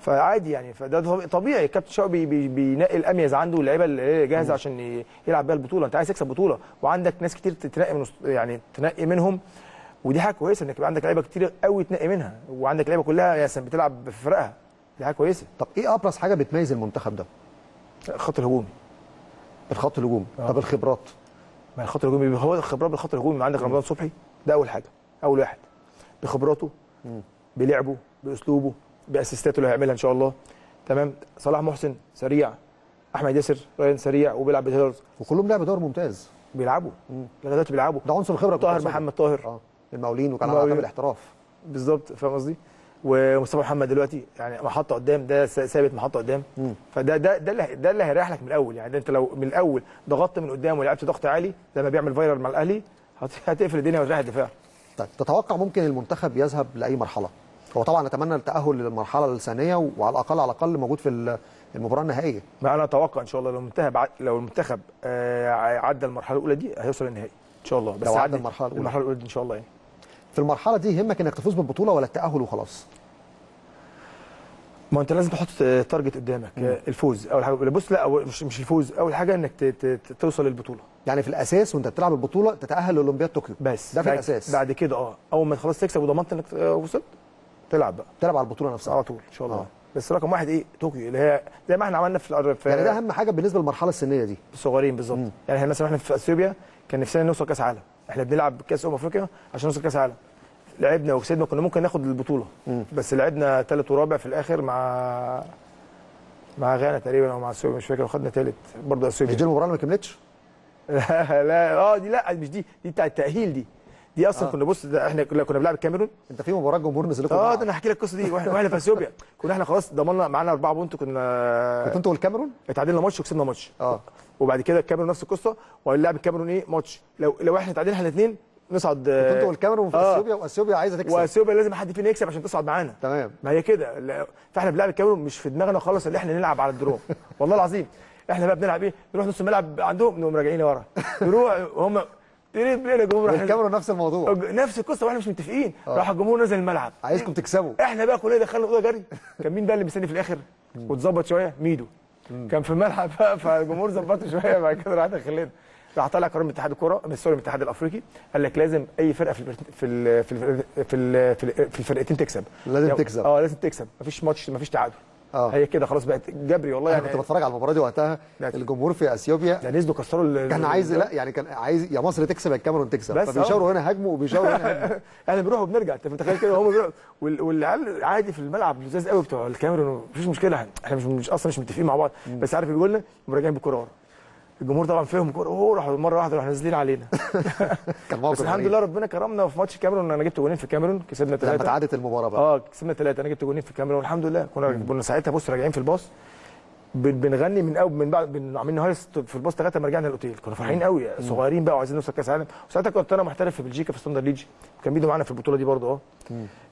فعادي يعني. فده طب- طبيعي. الكابتن شوقي بي- بي- بينقي الاميز عنده واللعيبة اللي جاهزة عشان يلعب بيها البطولة. أنت عايز تكسب بطولة. وعندك ناس كتير تنقي من يعني تنقي منهم. ودي حاجة كويسة إنك يبقى عندك لعيبة كتير قوي تنقي منها وعندك لعيبة كلها يا سلام بتلعب في فرقها. دي حاجة كويسة. طب إيه أبرز حاجة بتميز المنتخب ده؟ الخط الهجومي. الخط الهجوم آه. طب الخبرات؟ ما الخط الهجومي هو الخبرات بالخط الهجومي. عندك رمضان صبحي ده أول حاجة أول واحد. بخبراته بلعبه بأسلوبه بأسيستاته اللي هيعملها إن شاء الله. تمام؟ صلاح محسن سريع أحمد ياسر ريان سريع وبيلعب بهيرز وكلهم لعبوا دور ممتاز. بيلعبوا. لغايه دلوقتي بيلعبوا. ده عنصر الخبرة. طاهر محمد طاهر. آه. المقاولين وكان على. عتاب الاحتراف. بالظبط فاهم قصدي؟ ومصطفى محمد دلوقتي يعني محطة قدام ده ثابت محطة قدام. فده ده ده اللي ده اللي هيريح لك من الأول. يعني ده انت لو من الأول ضغطت من قدام ولعبت ضغط عالي زي ما بيعمل فايرال مع الأهلي هت- هتقفل الدنيا وتريح الدفاع. طيب تتوقع ممكن المنتخب يذهب لأي مرحلة؟ هو طبعا نتمنى التأهل للمرحلة الثانية وعلى الأقل على الأقل موجود في ال- المباراة النهائية. ما أنا أتوقع إن شاء الله لو المنتخب لو المنتخب آه، عدى المرحلة الأولى دي هيوصل النهائي إن شاء الله. بس لو عدى المرحلة الأولى. المرحلة الأولى دي إن شاء الله يعني. في المرحلة دي يهمك إنك تفوز بالبطولة ولا التأهل وخلاص. ما أنت لازم تحط target قدامك آه، الفوز. أول حاجة بص لا مش مش الفوز. أول حاجة إنك توصل للبطولة. يعني في الأساس وأنت بتلعب البطولة تتأهل لأولمبياد طوكيو. بس ده في الأساس. بعد كده آه أول ما خلاص تكسب وضمنت إنك آه، وصلت تلعب بقى. تلعب على البطولة نفسها. على طول إن شاء الله. آه. بس رقم واحد إيه؟ طوكيو اللي هي زي ما إحنا عملنا في في يعني ده أهم حاجة بالنسبة للمرحلة السنية دي. الصغيرين بالظبط. يعني إحنا مثلا إحنا في أثيوبيا كان نفسنا نوصل كأس عالم. إحنا بنلعب كاس أمم أفريقيا عشان نوصل كاس عالم لعبنا وكسبنا كنا ممكن ناخد البطولة. بس لعبنا ثالث ورابع في الآخر مع مع غانا تقريبا أو مع اثيوبيا مش فاكر وخدنا ثالث برضه اثيوبيا دي المباراة اللي ما كملتش؟ لا لا آه دي لا مش دي دي بتاع التاهيل دي. دي أصلا آه. كنا بص ده إحنا كنا بنلعب الكاميرون. أنت في مباراة جمهور نزل لكم آه. ده أنا هحكي لك القصة دي. وإحنا وإحنا في أثيوبيا. كنا إحنا خلاص ضمننا معانا أربعة point كنا كنت أنتوا والكاميرون؟ اتعادلنا ماتش وكسبنا ماتش. آه. وبعد كده الكاميرون نفس القصة وهنلعب الكاميرون إيه ماتش. لو لو إحنا اتعادلنا إحنا الاثنين نصعد كنت والكاميرون في آه. اثيوبيا وأثيوبيا عايزة تكسب. وأثيوبيا لازم حد فينا يكسب عشان تصعد معانا. تمام. ما هي كده. فاحنا بنلعب الكاميرون مش في دماغنا خالص ان إحنا نلعب على ال draw. والله العظيم. إحنا بقى بنلعب إيه؟ نروح نص الملعب عندهم نقوم راجعين لورا. نروح هم تريد بينا جمهور إحنا- والكاميرون نفس الموضوع. نفس القصة وإحنا مش متفقين. راح الجمهور نزل الملعب. عايزكم تكسبوا. إحنا بقى كلنا دخلنا الاوضه جري. كان مين بقى اللي مستني في الآخر؟ واتظبط شوية؟ ميدو. كان في الملعب فالجمهور ظبطه شوية بعد كده راح دخلنا راح طالع قرار من اتحاد الكورة من sorry من الاتحاد الأفريقي قال لك لازم أي فرقة في في في ال- في ال- في ال- في الفرقتين تكسب. لازم تكسب. آه لازم تكسب. مفيش ماتش مفيش تعادل. آه. هي كده خلاص بقت جبري والله. يعني كنت بتفرج على المباراة دي وقتها. الجمهور في أثيوبيا ده نزلوا كسروا كان عايز لا يعني كان عايز يا مصر تكسب يا الكاميرون تكسب. بس فبيشاوروا هنا هاجموا وبيشاوروا هنا إحنا بنروح وبنرجع. أنت متخيل كده؟ هم بيروحوا وال- والعيال عادي في الملعب لزاز قوي بتوع الكاميرون. مفيش مشكلة. إحنا مش, مش أصلا مش متفقين مع بعض. بس عارف بيقول لنا راجعين بالكوره ورا. الجمهور طبعا فهم الكوره أوه راحوا مرة واحدة راحوا نازلين علينا. بس الحمد. لله ربنا كرمنا في ماتش الكاميرون أنا جبت جولين في الكاميرون كسبنا لما ثلاثة تعادت المباراة بقى. آه كسبنا ثلاثة أنا جبت جولين في الكاميرون والحمد لله. كنا كنا ساعتها بص راجعين في الباص. بنغني من اول من بعد بن- عاملين هيصة في الباص لغايه ما رجعنا الاوتيل كنا فرحانين قوي. صغيرين بقى وعايزين نوصل كأس عالم وساعتها كنت أنا محترف في بلجيكا في ستاندر ليج كان ميدو معانا في البطولة دي برضه آه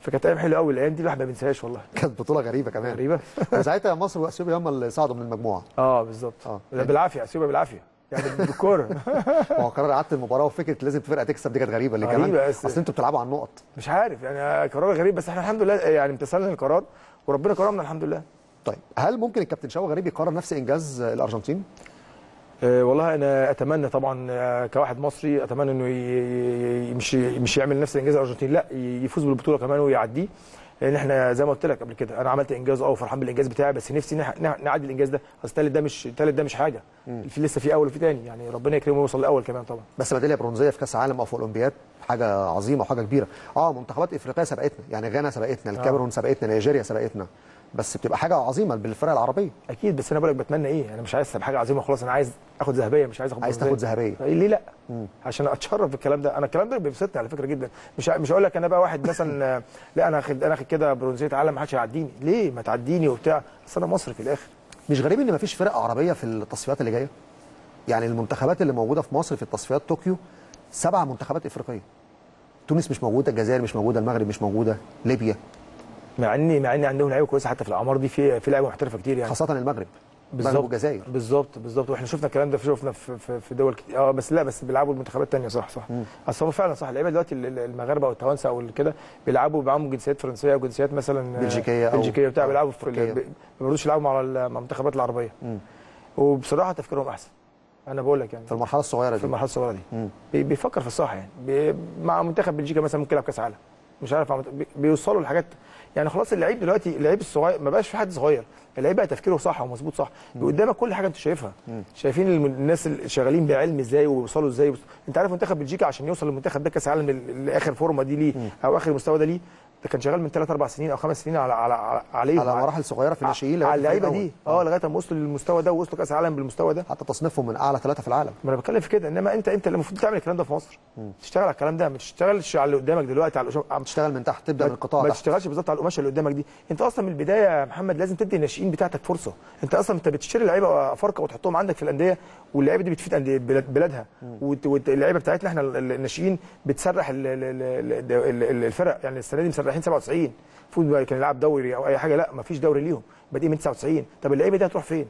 فكانت أيام حلوة قوي. الأيام دي الواحد ما بينساهاش والله. كانت بطولة غريبة كمان. غريبة. وساعتها مصر وأثيوبيا هم اللي صعدوا من المجموعة. آه بالظبط. لا بالعافية. أثيوبيا بالعافية. يعني بالكوره هو قرار اعاده المباراة وفكرة لازم فرقة تكسب دي كانت غريبة. اللي كمان أصل أنتوا بتلعبوا على النقط. مش عارف. يعني قرار غريب بس إحنا الحمد لله يعني امتثلنا القرار وربنا كرمنا الحمد لله. طيب هل ممكن الكابتن شوقي غريب يقرر نفس إنجاز الأرجنتين؟ أه والله أنا أتمنى طبعا آه، كواحد مصري أتمنى إنه مش مش يعمل نفس إنجاز الأرجنتين. لا يفوز بالبطولة كمان ويعديه لأن إحنا زي ما قلت لك قبل كده أنا عملت إنجاز أه وفرحان بالإنجاز بتاعي بس نفسي نعدي الإنجاز ده. اصل التالت ده مش التالت ده مش حاجة. في لسه في أول وفي تاني يعني ربنا يكرمه ويوصل لأول كمان طبعا. بس ميداليه برونزية في كأس عالم أو في اولمبياد حاجة عظيمة وحاجة كبيرة. آه منتخبات إفريقية سبقتنا يعني غانا سبقتنا الكاميرون سبقتنا نيجيريا سبقتنا بس بتبقى حاجة عظيمة بالفرق العربية. أكيد بس أنا بقول لك بتمنى إيه؟ أنا مش عايز حاجة عظيمة خلاص أنا عايز آخد ذهبية مش عايز آخد عايز. تاخد ذهبية. إيه ليه لأ؟ عشان أتشرف بالكلام ده. أنا الكلام ده بيبسطني على فكرة جدا. مش مش هقول لك أنا بقى واحد مثلا لأ أنا آخد أنا آخد كده برونزية عالم ما حدش هيعديني. ليه؟ ما تعديني وبتاع. بس أنا مصري في الآخر. مش غريب إن مفيش فرق عربية في التصفيات اللي جاية؟ يعني المنتخبات اللي موجودة في مصر في التصفيات طوكيو سبع منتخبات إفريقية. تونس مش موجودة الجزائر مش موجودة المغرب مش موجودة ليبيا. مع ان مع ان عندهم لعيبة كويسة حتى في الأعمار دي في في لعيبة محترفة كتير يعني. خاصة المغرب. المغرب والجزائر بالظبط بالظبط. وإحنا شفنا الكلام ده شفنا في في, في دول كتير. آه بس لا بس بيلعبوا المنتخبات الثانية صح صح. أصل هو فعلا صح. اللعيبة دلوقتي ال- ال- المغاربة أو التوانسة أو كده بيلعبوا معاهم جنسيات فرنسية أو جنسيات مثلا آه، بلجيكية أو- بلجيكية بتاع بيلعبوا في ما بيرضوش يلعبوا مع ال- مع المنتخبات العربية. وبصراحة تفكيرهم أحسن. أنا بقول لك يعني. في المرحلة الصغيرة في دي. المرحلة الصغيرة دي. مم. بي- بيفكر في الصح يعني. مع منتخب بلجيكا مثلا ممكن يلعب كأس عالم. مش عارف بيوصلوا لحاجات يعني خلاص اللعيب دلوقتي اللعيب الصغير ما بقاش في حد صغير. اللعيب بقى تفكيره صح ومظبوط صح. قدامك كل حاجة انت شايفها. شايفين الم- الناس اللي شغالين بعلم إزاي وبيوصلوا إزاي. انت عارف منتخب بلجيكا عشان يوصل للمنتخب ده كأس عالم ل- لآخر فورمة دي ليه أو آخر مستوى ده ليه؟ كان شغال من 3 4 سنين أو 5 سنين على على عليهم. على مراحل صغيرة في الناشئين على اللعيبة دي. الأول. آه لغاية ما وصلوا للمستوى ده ووصلوا كأس العالم بالمستوى ده. حتى تصنيفهم من أعلى ثلاثة في العالم. ما أنا بتكلم في كده. إنما انت أنت اللي المفروض تعمل الكلام ده في مصر. تشتغل على الكلام ده. ما تشتغلش على اللي قدامك دلوقتي على القماش تشتغل من تحت تبدأ من القطاع ما تشتغلش بالظبط على القماشة اللي قدامك دي. أنت أصلا من البداية يا محمد لازم تدي الناشئين بتاعتك فرصة. أنت أصلا أنت بتشتري لعيبة افارقه وتحطهم عندك في الأندية واللعيبة دي بتفيد بلاد بلادها. وت- وت- اللعيبة بتاعتنا إحنا ال- الناشئين بتسرح ال- ال- ال- ال- ال- الفرق. يعني السنة دي مسرحين 97 المفروض كان يلعب دوري أو أي حاجة لا ما فيش دوري ليهم. بادئين من 99 طب اللعيبة دي هتروح فين؟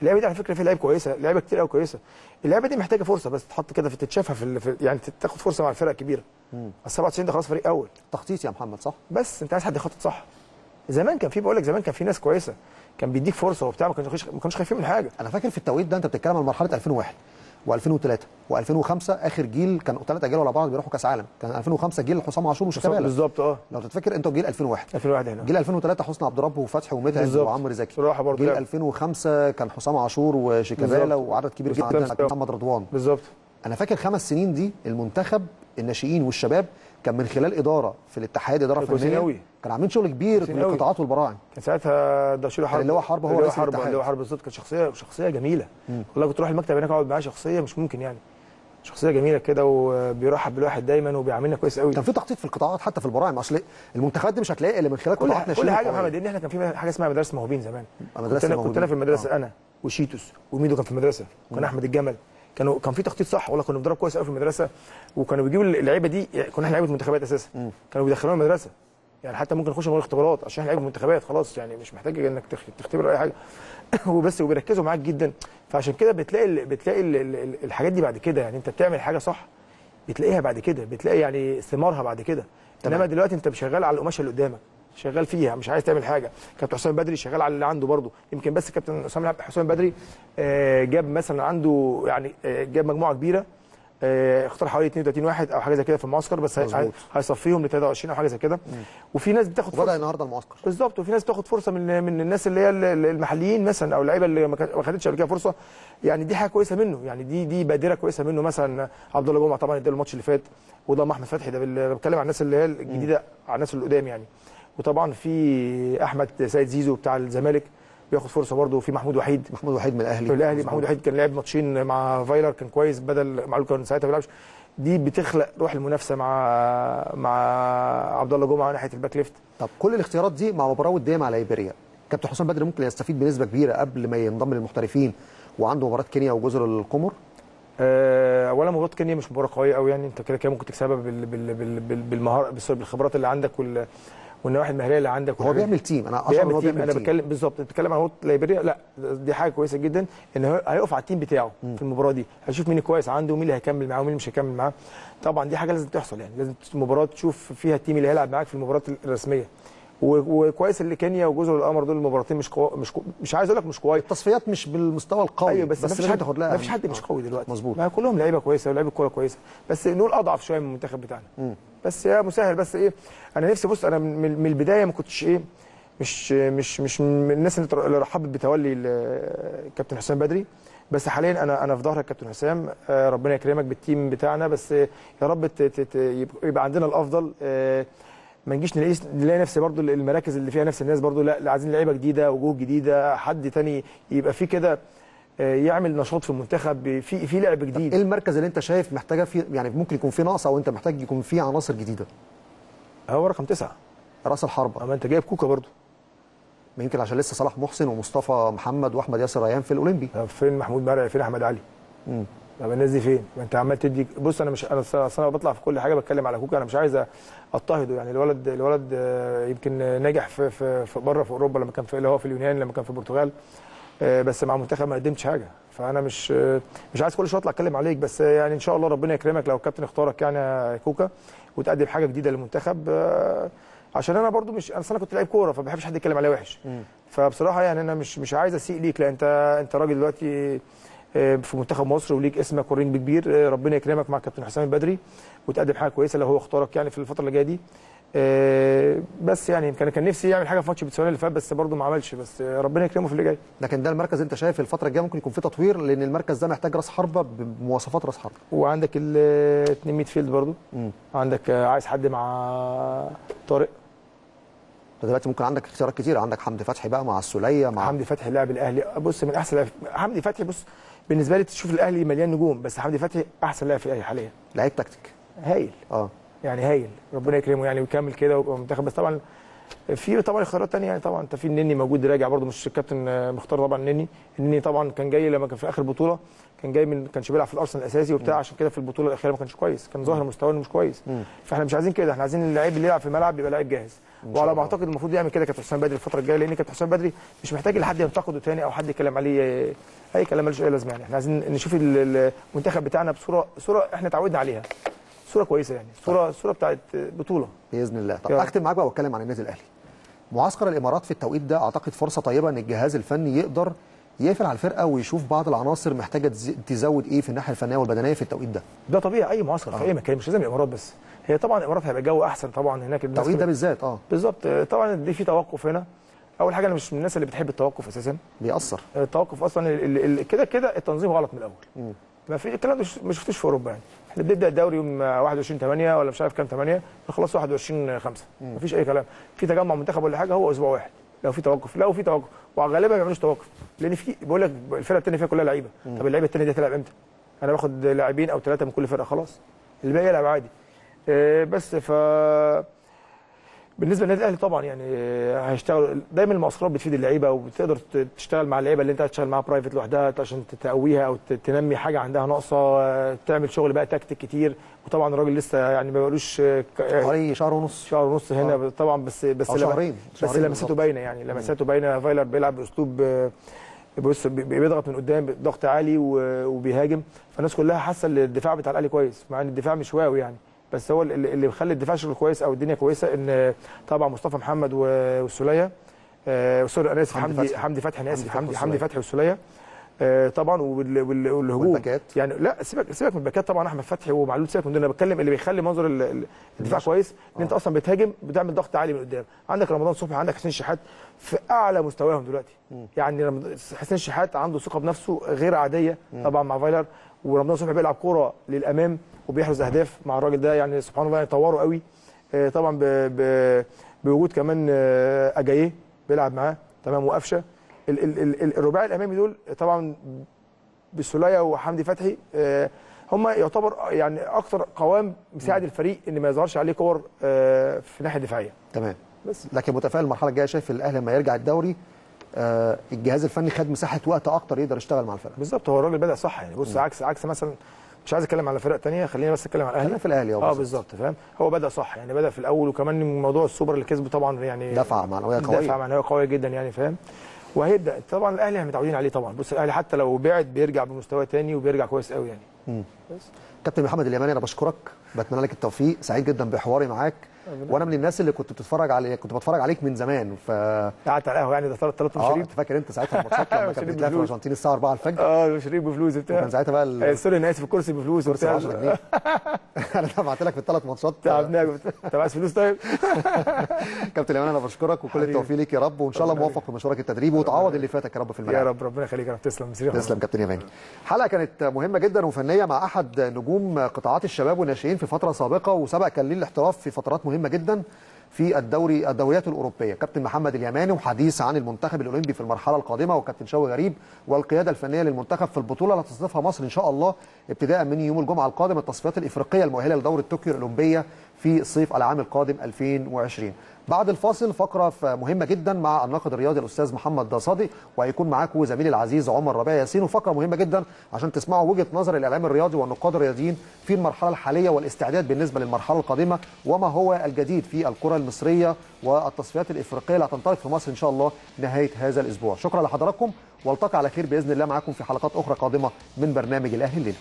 اللعيبة دي على فكرة في لعيبه كويسة لعيبة كتير قوي كويسة. اللعيبة دي محتاجة فرصة بس تحط كده في تتشافها في يعني تاخد فرصة مع الفرق الكبيرة. ال 97 ده خلاص فريق أول. تخطيط يا محمد صح؟ بس انت عايز حد يخطط صح. زمان كان في بقول لك زمان كان في ناس كويسة. كان بيديك فرصة وبتاع ما كانوش ما كانوش خايفين من حاجة أنا فاكر في التوقيت ده أنت بتتكلم عن مرحلة 2001 و2003 و2005 آخر جيل كانوا ثلاث أجيال ورا بعض بيروحوا كأس عالم كان 2005 جيل حسام عاشور وشيكابالا بالظبط آه لو تفتكر انت جيل 2001 2001 هنا جيل 2003 حسني عبد ربه وفتحي ومتعب. وعمرو زكي جيل لعب. 2005 كان حسام عاشور وشيكابالا. وعدد كبير. جدا. محمد رضوان بالظبط أنا فاكر خمس سنين دي المنتخب الناشئين والشباب كان من خلال إدارة في الاتحاد إدارة فنية. كان عاملين شغل كبير من. القطاعات والبراعم كان ساعتها ده شيلو حرب اللي هو حرب هو اللي هو رئيس حرب الاتحاد. اللي هو حرب بالظبط كانت شخصية شخصية جميلة والله كنت أروح المكتب هناك أقعد معاه شخصية مش ممكن يعني شخصية جميلة كده وبيرحب بالواحد دايما وبيعاملنا كويس قوي كان في تخطيط في القطاعات حتى في البراعم أصل المنتخبات دي مش هتلاقي إلا من خلال كل قطاعات ناشئين كل حاجة. محمد لأن إحنا كان في حاجة اسمها مدرسة موهوبين زمان مدرسة كنت أنا كنت. أنا في المدرسة آه. أنا وشيتوس وميدو كان في المدرسة وكان أحمد الجمل كانوا كان في تخطيط صح. والله كنا بنضرب كويس قوي في المدرسة وكانوا بيجيبوا اللعيبة دي كنا إحنا لعيبة منتخبات أساسا. كانوا بيدخلونا المدرسة. يعني حتى ممكن نخش من غير اختبارات عشان إحنا لعيبة منتخبات خلاص يعني مش محتاج إنك تخ- تختبر أي حاجة. وبس وبيركزوا معاك جدا. فعشان كده بتلاقي ال- بتلاقي ال- ال- الحاجات دي بعد كده. يعني أنت بتعمل حاجة صح بتلاقيها بعد كده. بتلاقي يعني ثمارها بعد كده. إنما دلوقتي أنت شغال على القماشة اللي قدامك. شغال فيها مش عايز تعمل حاجة. كابتن حسام بدري شغال على اللي عنده برضه. يمكن بس كابتن حسام حسام بدري آه، جاب مثلا عنده يعني آه، جاب مجموعة كبيرة آه، اختار حوالي 32 واحد أو حاجة زي كده في المعسكر بس. هيصفيهم ل 23 أو حاجة زي كده. وفي ناس بتاخد فرصة النهارده المعسكر. بالظبط. وفي ناس بتاخد فرصة من من الناس اللي هي ال- ال- المحليين مثلا أو اللعيبة اللي ما خدتش قبل كده فرصة. يعني دي حاجة كويسة منه. يعني دي دي بادرة كويسة منه. مثلا عبد الله جمعة طبعا اداله الماتش اللي فات وضم احمد فتحي. ده بتكلم عن الناس اللي هي الجديدة على الناس اللي قدام يعني. وطبعا في أحمد سيد زيزو بتاع الزمالك بياخد فرصة برده وفي محمود وحيد. محمود وحيد من الأهلي. في الأهلي. محمود وحيد كان لعب ماتشين مع فايلر كان كويس بدل معلول كان ساعتها ما بيلعبش. دي بتخلق روح المنافسة مع مع عبد الله جمعة ناحية ال back left. طب كل الاختيارات دي مع مباراة ودية مع ليبيريا. كابتن حسام بدري ممكن يستفيد بنسبة كبيرة قبل ما ينضم للمحترفين وعنده مباراة كينيا وجزر القمر؟ آه، اولا مباراة كينيا مش مباراة قوية قوي يعني. أنت كده كده ممكن تكسبها بال بال بال بال بالمهارة بالخبرات اللي عندك وال والنواحي المهارية اللي عندك هو. بيعمل team أنا ان بيعمل هو team بيعمل أنا team بتكلم بالظبط. بتتكلم عن ليبيريا لا دي حاجة كويسة جدا إن هو هيقف على ال team بتاعه في المباراة دي. هيشوف مين الكويس عنده ومين اللي هيكمل معاه ومين اللي مش هيكمل معاه. طبعا دي حاجة لازم تحصل يعني. لازم المباراة تشوف فيها ال team اللي هيلعب معاك في المباراة الرسمية. وكويس اللي كينيا وجزر القمر دول المباراتين مش قوي مش قو... مش عايز أقول لك مش كويس التصفيات مش بالمستوى القوي. أيوه بس, بس مفيش حد تاخد لها مفيش حد مش آه. قوي دلوقتي. مظبوط. ما كلهم لعيبة كويسة ولعيبة كورة كويسة. بس نقول أضعف شوية من المنتخب بتاعنا. بس يا مسهل بس إيه أنا نفسي بص أنا من, البداية ما كنتش إيه مش مش مش من الناس اللي رحبت بتولي ال- كابتن حسام بدري. بس حاليا أنا أنا في ظهرك كابتن حسام. آه، ربنا يكرمك بالتيم بتاعنا. بس يا رب يبقى عندنا الأفضل. آه، ما نجيش نلاقي نلاقي نفس برضو المراكز اللي فيها نفس الناس برضو. لا, عايزين لعيبة جديدة وجوه جديدة حد تاني يبقى في كده. يعمل نشاط في المنتخب في في لعب جديد. إيه المركز اللي أنت شايف محتاجة فيه؟ يعني ممكن يكون فيه نقص أو أنت محتاج يكون فيه عناصر جديدة. هو رقم تسعة. رأس الحربة. أما أنت جايب كوكا برضو يمكن عشان لسه صلاح محسن ومصطفى محمد وأحمد ياسر ريان في الأولمبي. طب فين محمود مرعي؟ فين أحمد علي؟ طب الناس دي فين؟ ما أنت عمال تدي بص أنا مش أنا أنا بطلع في كل حاجة بتكلم على كوكا أنا مش عايز أضطهده. يعني الولد الولد آه، يمكن نجح في في, في بره في أوروبا لما كان في اللي هو في اليونان لما كان في البرتغال. آه، بس مع المنتخب ما قدمتش حاجة. فأنا مش آه، مش عايز كل شوية أطلع أتكلم عليك بس آه، يعني إن شاء الله ربنا يكرمك لو الكابتن اختارك يعني يا كوكا وتقدم حاجة جديدة للمنتخب آه، عشان أنا برضو مش أنا أنا كنت لعيب كورة فما بحبش حد يتكلم عليا وحش. فبصراحة يعني أنا مش مش عايز أسيء ليك لا أنت أنت راجل دلوقتي آه، في منتخب مصر وليك اسمك و range كبير آه، ربنا يكرمك مع كابتن حسام البدري وتقدم حاجة كويسة لو هو اختارك يعني في الفترة اللي جاية دي. آه، بس يعني كان كان نفسي يعمل حاجة في ماتش بتسوانا اللي فات بس برضه ما عملش بس آه، ربنا يكرمه في اللي جاي. لكن ده المركز انت شايف الفترة الجاية ممكن يكون فيه تطوير لأن المركز ده محتاج راس حربة بمواصفات راس حربة. وعندك الاثنين midfield برضه. عندك آه، عايز حد مع طارق. دلوقتي ممكن عندك اختيارات كتير عندك حمدي فتحي بقى مع السولية مع حمدي فتحي لاعب الأهلي. بص من أحسن لاعب حمدي فتحي بص بالنسبة لي تشوف الأهلي مليان نجوم بس حمدي فتحي أحسن لاعب في الأهلي حاليا. لعيب تكتيك. هايل. آه. يعني هايل. ربنا يكرمه يعني ويكمل كده ويبقى منتخب. بس طبعا في طبعا اختيارات ثانية يعني طبعا. انت في النني موجود راجع برده مش الكابتن مختار طبعا النني النني طبعا كان جاي لما كان في آخر بطوله كان جاي من كانش بيلعب في الأرسنال الأساسي وبتاع. عشان كده في البطولة الأخيرة ما كانش كويس. كان ظاهر مستواه مش كويس. فإحنا مش عايزين كده. إحنا عايزين اللعيب اللي يلعب في الملعب يبقى لعيب جاهز. وعلى ما أعتقد المفروض يعمل كده كابتن حسام بدري الفترة الجاية لأن كابتن حسام بدري مش محتاج لحد ينتقده تاني أو حد يتكلم عليه أي كلام ملوش أي لازمة يعني. إحنا عايزين نشوف ال- المنتخب بتاعنا بصورة صورة إحنا اتعودنا عليها. صورة كويسة يعني. صوره صورة بتاعت بطولة. بإذن الله. طب. أختم معاك بقى وأتكلم عن النادي الأهلي. معسكر الإمارات في التوقيت ده أعتقد فرصة طيبة إن الجهاز الفني يقدر يقفل على الفرقة ويشوف بعض العناصر محتاجة تز- تزود إيه في الناحية الفنية والبدنية في التوقيت ده. ده طبيعي أي معسكر في أي مكان مش لازم الإمارات بس. هي طبعا الإمارات هيبقى جو أحسن طبعا هناك. التوقيت ده بالذات آه. بالظبط. طبعا دي في توقف هنا. أول حاجة أنا مش من الناس اللي بتحب التوقف أساسا. بيأثر. التوقف أصلا كده كده التنظيم غلط من الأول. ما في الكلام ده مش- شفتوش في أوروبا يعني. إحنا بنبدأ الدوري يوم 21 8 ولا مش عارف كام 8 نخلص 21 5 ما فيش أي كلام. في تجمع منتخب ولا حاجة هو أسبوع واحد. لو في توقف. لو في توقف. وغالبا ما بيعملوش توقف. لأن في بقول لك الفرقة الثانية فيها كلها لعيبة. طب اللعيبة الثانية دي هتلعب إمتى؟ أنا باخد لاعبين أو ثلاثة من كل فرقة خلاص. الباقي يلعب عادي. آه، بس ف بالنسبة للنادي الأهلي طبعا يعني هيشتغل دايما المعسكرات بتفيد اللعيبة وبتقدر تشتغل مع اللعيبة اللي انت هتشتغل معاها private لوحدها عشان تقويها أو تنمي حاجة عندها ناقصة تعمل شغل بقى تكتيك كتير. وطبعا الراجل لسه يعني ما بقالوش ك- حوالي شهر ونص. شهر ونص هنا طبعا بس بس شهرين. بس شهرين لمسته بالظبط. باينة يعني لمسته باينة. فايلر بيلعب بأسلوب آه، بص بي- بيضغط من قدام ضغط عالي وبيهاجم. فالناس كلها حاسة إن الدفاع بتاع الأهلي كويس مع إن الدفاع مش wow يعني. بس هو اللي اللي مخلي الدفاع شغل كويس أو الدنيا كويسة إن طبعا مصطفى محمد والسوليه آه، sorry أنا آسف حمدي حمدي فتحي. أنا آسف حمدي حمدي. فتحي والسوليه آه، طبعا وال- وال- والهجوم. والباكات. يعني لا سيبك سيبك من الباكات طبعا أحمد فتحي ومعلول سيبك من دول أنا بتكلم اللي بيخلي منظر ال- ال- الدفاع كويس إن أنت أصلا بتهاجم بتعمل ضغط عالي من قدام. عندك رمضان صبحي عندك حسين شحات في أعلى مستواهم دلوقتي. يعني رمضان- حسين شحات عنده ثقة بنفسه غير عادية طبعا مع فايلر. ورمضان صبحي بيلعب كورة للأمام وبيحرز أهداف مع الراجل ده يعني سبحان الله يطوره قوي. آه، طبعا ب... ب... بوجود كمان آه، أجاييه بيلعب معاه تمام وقفشة. ال- ال- ال- ال- الرباعي الأمامي دول طبعا بالسوليه وحمدي فتحي آه، هم يعتبر يعني أكثر قوام مساعد الفريق إن ما يظهرش عليه كور في الناحية الدفاعية. تمام. بس. لكن متفائل المرحلة الجاية شايف الأهلي لما يرجع الدوري الجهاز الفني خد مساحة وقت أكتر يقدر يشتغل مع الفرقة. بالظبط هو الراجل بدأ صح يعني. بص عكس عكس مثلا مش عايز أتكلم على فرق تانية خلينا بس أتكلم على الأهلي. خلينا في الأهلي، آه بالظبط. فاهم؟ هو بدأ صح يعني بدأ في الأول وكمان موضوع السوبر اللي كسبه طبعا يعني دفعة معنوية قوية. دفعه معنوية قوية جدا يعني فاهم؟ وهيبدأ طبعا الأهلي إحنا متعودين عليه طبعا. بص الأهلي حتى لو بعد بيرجع بمستوى تاني وبيرجع كويس قوي يعني. بس. كابتن محمد اليماني أنا بشكرك بتمنى لك التوفيق سعيد جدا بحواري معاك. وأنا من الناس اللي كنت بتتفرج علي كنت بتفرج عليك من زمان ف قعدت على القهوة يعني ده ثلاث ثلاث أنت فاكر أنت ساعتها الماتشات لما كانت مشاريب بتتلعب في. الأرجنتين الساعة 4 الفجر؟ آه مشاريب بفلوس بتاع وكان ساعتها بقى ال- آه، سوري أنا آسف الكرسي بفلوس كرسي وبتاع. 10 جنيه أنا دفعت لك في الثلاث ماتشات. تعبناك انت عايز فلوس طيب؟ كابتن اليماني أنا بشكرك وكل. التوفيق ليك يا رب وإن شاء الله موفق في مشوارك التدريبي وتعوض اللي فاتك يا رب في يا الملاعب رب ربنا يخليك يا رب. تسلم تسلم كابتن يماني حلقة كانت مهمة جدا وفنية مع أحد نجوم قطاعات الشباب والناشئين في فترة سابقة وسبق كان ليه الاحتراف في فترات مهمة. جدا في الدوري الدوريات الأوروبية. كابتن محمد اليماني وحديث عن المنتخب الأولمبي في المرحلة القادمة وكابتن شوقي غريب والقيادة الفنية للمنتخب في البطولة اللي هتستضيفها مصر إن شاء الله ابتداء من يوم الجمعة القادم التصفيات الإفريقية المؤهلة لدوره طوكيو الأولمبية في صيف العام القادم 2020 بعد الفاصل فقرة مهمة جدا مع الناقد الرياضي الأستاذ محمد صادق وهيكون معاكم زميلي العزيز عمر ربيع ياسين. وفقرة مهمة جدا عشان تسمعوا وجهة نظر الإعلام الرياضي والنقاد الرياضيين في المرحلة الحالية والاستعداد بالنسبة للمرحلة القادمة وما هو الجديد في الكرة المصرية والتصفيات الإفريقية اللي هتنطلق في مصر إن شاء الله نهاية هذا الأسبوع. شكرا لحضراتكم وألتقي على خير بإذن الله معاكم في حلقات أخرى قادمة من برنامج الأهلي الليلة.